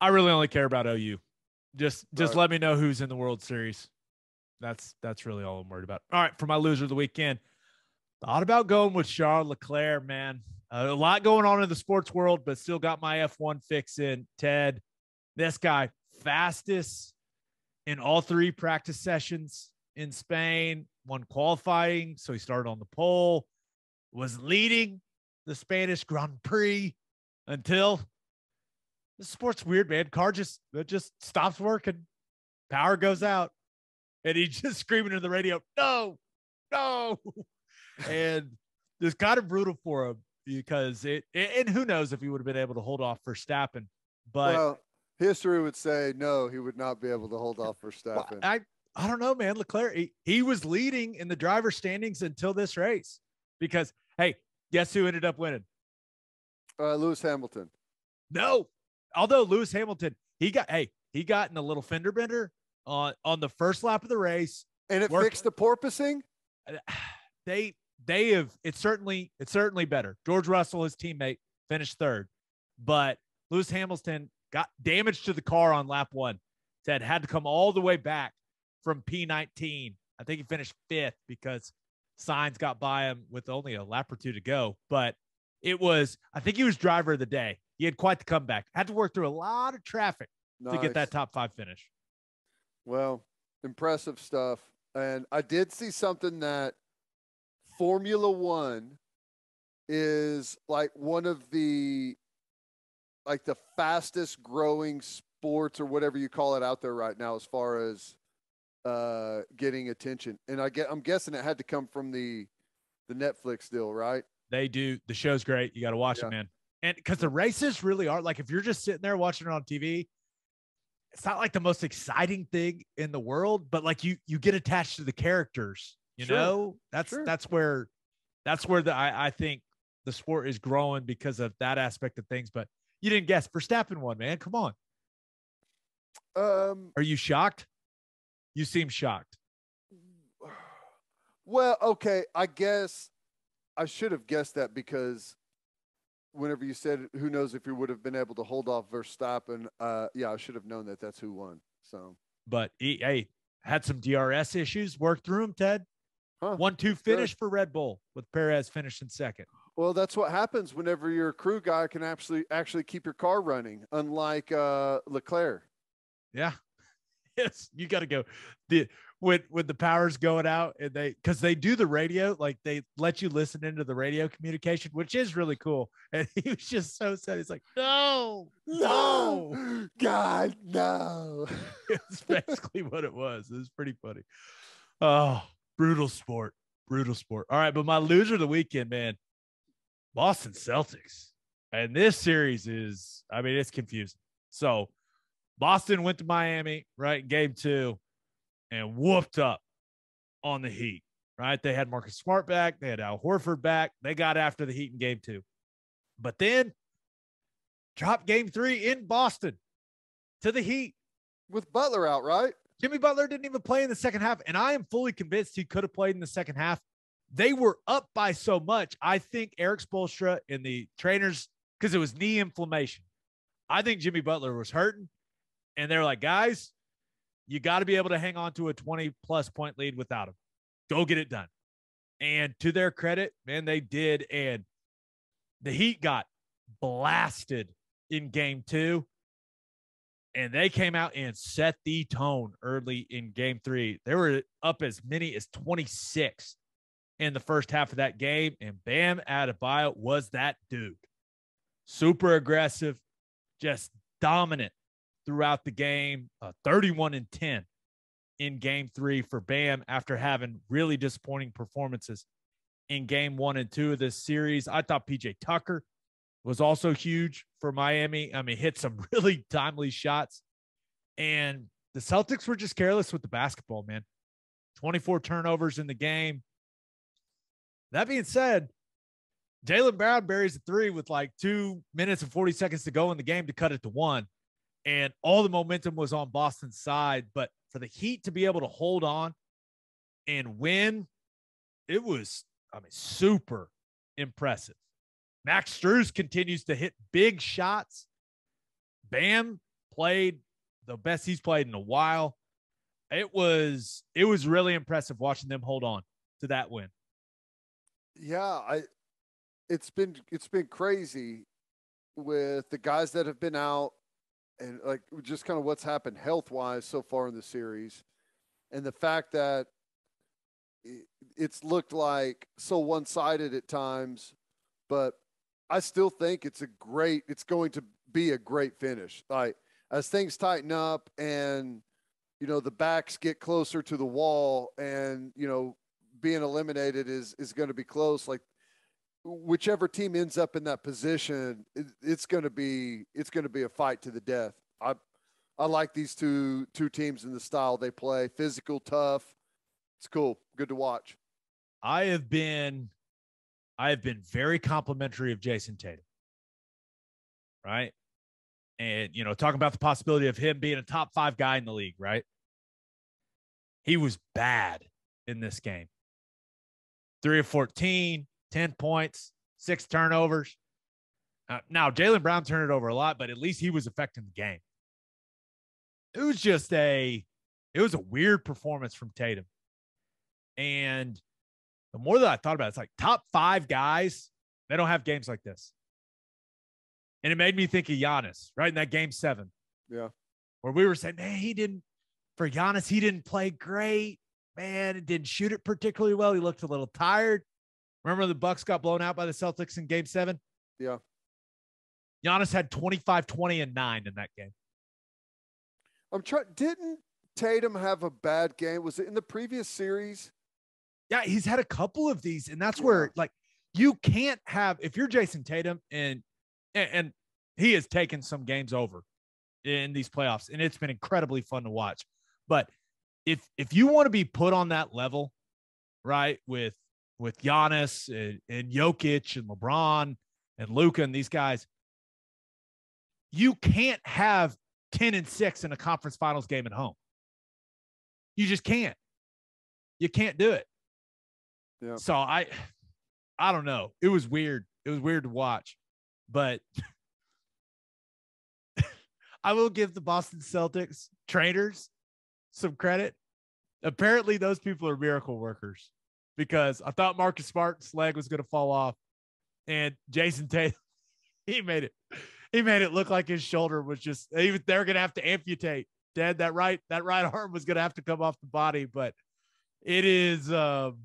I really only care about OU. Just just right. let me know who's in the World Series. That's that's really all I'm worried about. All right, for my loser of the weekend, thought about going with Charles Leclerc. Man, uh, a lot going on in the sports world, but still got my F1 fix in. Ted, this guy fastest in all three practice sessions in Spain won qualifying, so he started on the pole, was leading the Spanish Grand Prix until the sport's weird, man. Car just it just stops working, power goes out, and he's (laughs) just screaming in the radio, "No, no!" (laughs) and it's kind of brutal for him. because it, and who knows if he would have been able to hold off Verstappen. But well, history would say no, he would not be able to hold off Verstappen. I I don't know, man. Leclerc, he, he was leading in the driver standings until this race because hey, guess who ended up winning? Uh, Lewis Hamilton. No, although Lewis Hamilton, he got hey, he got in a little fender bender on on the first lap of the race, and it worked. fixed the porpoising. (sighs) They they have it's certainly it's certainly better. George Russell, his teammate, finished third, but Lewis Hamilton got damage to the car on lap one. Said had to come all the way back from P19. I think he finished fifth because Sainz got by him with only a lap or two to go. But it was, I think he was driver of the day. He had quite the comeback. Had to work through a lot of traffic nice. to get that top five finish. Well, impressive stuff. And I did see something that Formula One is like one of the like the fastest growing sports or whatever you call it out there right now as far as uh getting attention. And I get I'm guessing it had to come from the the Netflix deal, right? They do. The show's great. You got to watch yeah. it, man. And because the races really are like if you're just sitting there watching it on TV, it's not like the most exciting thing in the world, but like you you get attached to the characters. You sure. know, that's sure. that's where that's where the I, I think the sport is growing because of that aspect of things. But you didn't guess Verstappen won, man. Come on. Um, are you shocked? You seem shocked. Well, okay, I guess I should have guessed that because whenever you said who knows if you would have been able to hold off Verstappen, uh, yeah, I should have known that that's who won. So, but he, hey, had some DRS issues, worked through them, Ted. Huh. One two finish for Red Bull with Perez finishing second. Well, that's what happens whenever your crew guy can actually actually keep your car running, unlike uh, Leclerc. Yeah, yes, you got to go. The when when the power's going out and they because they do the radio like they let you listen into the radio communication which is really cool. (laughs) And he was just so sad. He's like no. No. God no. (laughs) It's basically what it was. It was pretty funny. Oh brutal sport brutal sport. All right but my loser of the weekend man boston celtics. And this series is i mean it's confusing. So boston went to miami right game two and whooped up on the Heat, right? They had Marcus Smart back, they had Al Horford back. They got after the Heat in game two. But then dropped game three in Boston to the Heat. With Butler out, right? Jimmy Butler didn't even play in the second half. And I am fully convinced he could have played in the second half. They were up by so much. I think Erik Spoelstra and the trainers, because it was knee inflammation. I think Jimmy Butler was hurting. And they're like, guys, you got to be able to hang on to a 20 plus point lead without him. Go get it done. And to their credit, man, they did. And the Heat got blasted in game two. And they came out and set the tone early in game three. They were up as many as 26 in the first half of that game. And Bam Adebayo was that dude. Super aggressive, just dominant throughout the game, uh, 31 and 10 in game three for Bam after having really disappointing performances in game one and two of this series. I thought PJ Tucker was also huge for Miami. I mean, hit some (laughs) really timely shots. And the Celtics were just careless with the basketball, man. 24 turnovers in the game. That being said, Jaylen Brown buries a three with like two minutes and 40 seconds to go in the game to cut it to one and all the momentum was on Boston's side. But for the Heat to be able to hold on and win, it was, I mean, super impressive. Max Strus continues to hit big shots. Bam played the best he's played in a while. It was it was really impressive watching them hold on to that win. Yeah, I it's been it's been crazy with the guys that have been out and like just kind of what's happened health wise so far in the series, and the fact that it's looked like so one sided at times, but I still think it's a great. It's going to be a great finish. Like as things tighten up and you know the backs get closer to the wall and you know being eliminated is is going to be close like whichever team ends up in that position, it, it's going to be it's going to be a fight to the death. I I like these two two teams in the style they play, physical, tough. It's cool, good to watch. I have been I have been very complimentary of Jayson Tatum. Right? And you know, talking about the possibility of him being a top 5 guy in the league, right? He was bad in this game. 3 of 14, 10 points, six turnovers. Uh, now, Jaylen Brown turned it over a lot, but at least he was affecting the game. It was just a, it was a weird performance from Tatum. And the more that I thought about it, it's like top five guys, they don't have games like this. And it made me think of Giannis, right? In that game seven. Yeah. Where we were saying, man, he didn't, for Giannis, he didn't play great. Man, didn't shoot it particularly well. He looked a little tired. Remember the Bucks got blown out by the Celtics in game seven? Yeah. Giannis had 25, 20, and nine in that game. I'm trying. Didn't Tatum have a bad game? Was it in the previous series? Yeah, he's had a couple of these, and that's yeah. where like you can't have if you're Jayson Tatum and, and and he has taken some games over in these playoffs, and it's been incredibly fun to watch. But if if you want to be put on that level, right, with with Giannis and, and Jokic and LeBron and Luka and these guys, you can't have 10 and 6 in a conference finals game at home. You just can't. You can't do it. Yeah. So I I don't know. It was weird. It was weird to watch. But (laughs) I will give the Boston Celtics trainers some credit. Apparently those people are miracle workers because I thought Marcus Smart's leg was going to fall off, and Jayson Tatum (laughs) he made it he made it look like his shoulder was just even they're going to have to amputate. Dad, that right that right (laughs) arm was going to have to come off the body, but it is um,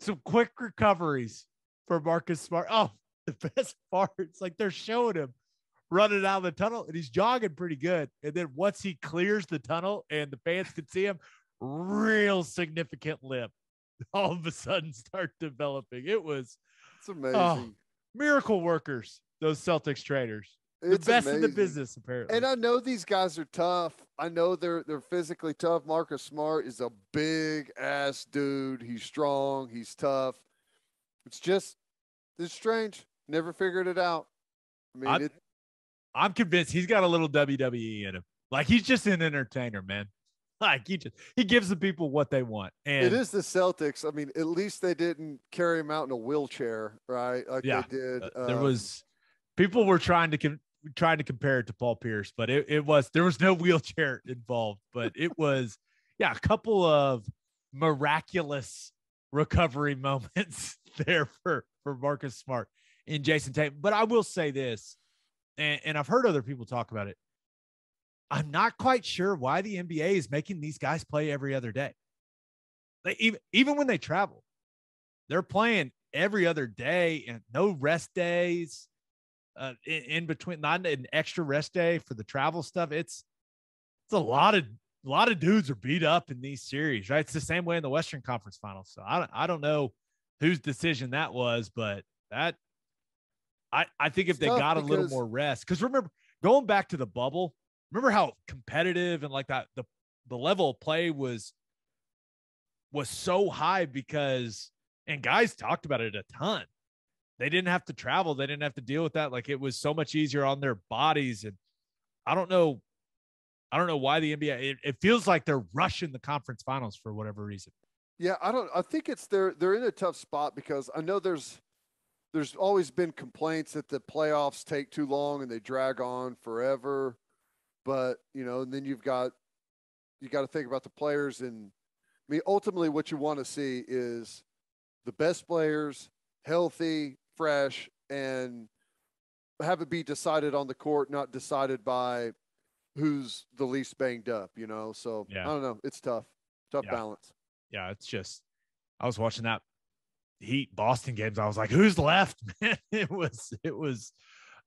some quick recoveries for Marcus Smart. (laughs) Oh, the best part, it's like they're showing him running out of the tunnel and he's jogging pretty good. And then once he clears the tunnel and the fans can see him, real significant limp (laughs) all of a sudden start developing. It was it's oh, amazing. Oh, miracle workers, those Celtics traders. It's the best amazing. in the business, apparently. And I know these guys are tough. I know they're they're physically tough. Marcus Smart is a big ass dude. He's strong. He's tough. It's just it's strange. Never figured it out. I mean, I'm, it, I'm convinced he's got a little WWE in him. Like he's just an entertainer, man. (laughs) Like he just he gives the people what they want. And it is the Celtics. I mean, at least they didn't carry him out in a wheelchair, right? Like yeah, they did. Uh, there um, was people were trying to com- trying to compare it to Paul Pierce, but it, it was there was no (laughs) wheelchair involved, but it was yeah, a couple of miraculous recovery (laughs) moments there for for Marcus Smart and Jayson Tatum. But I will say this, and, and I've heard other people talk about it. I'm not quite sure why the NBA is making these guys play every other day. They, even even when they travel, they're playing every other day and no rest days uh, in, in, between. Not an extra rest day for the travel stuff. It's it's a lot of a lot of dudes are beat up in these series, right? It's the same way in the Western Conference Finals. So I don't I don't know whose decision that was, but that I I think if it's they got a little more rest, because remember going back to the bubble remember how competitive and like that the the level of play was was so high because and guys talked about it a ton. They didn't have to travel, they didn't have to deal with that. Like it was so much easier on their bodies. And I don't know, I don't know why the NBA it, it feels like they're rushing the conference finals for whatever reason. Yeah, I don't I think it's they're they're in a tough spot because I know there's there's always been complaints that the playoffs take too long and they drag on forever. But you know, and then you've got you got to think about the players, and I mean, ultimately, what you want to see is the best players healthy, fresh, and have it be decided on the court, not decided by who's the least banged up. You know, so yeah. I don't know. It's tough, tough yeah. balance. Yeah, it's just I was watching that Heat Boston games. I was like, who's left? Man, (laughs) it was it was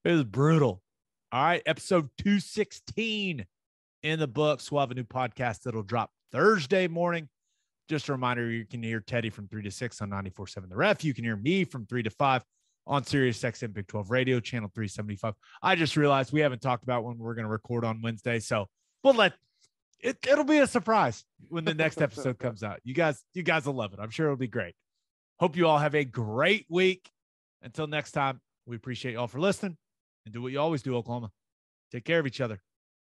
it was brutal. All right, episode 216 in the books. We'll have a new podcast that'll drop Thursday morning. Just a reminder, you can hear Teddy from three to six on 94.7 The Ref. You can hear me from three to five on Sirius XM Big 12 Radio, channel 375. I just realized we haven't talked about when we're going to record on Wednesday. So we'll let it, it'll be a surprise when the next episode (laughs) comes out. You guys, you guys will love it. I'm sure it'll be great. Hope you all have a great week. Until next time, we appreciate you all for listening and do what you always do, Oklahoma. Take care of each other.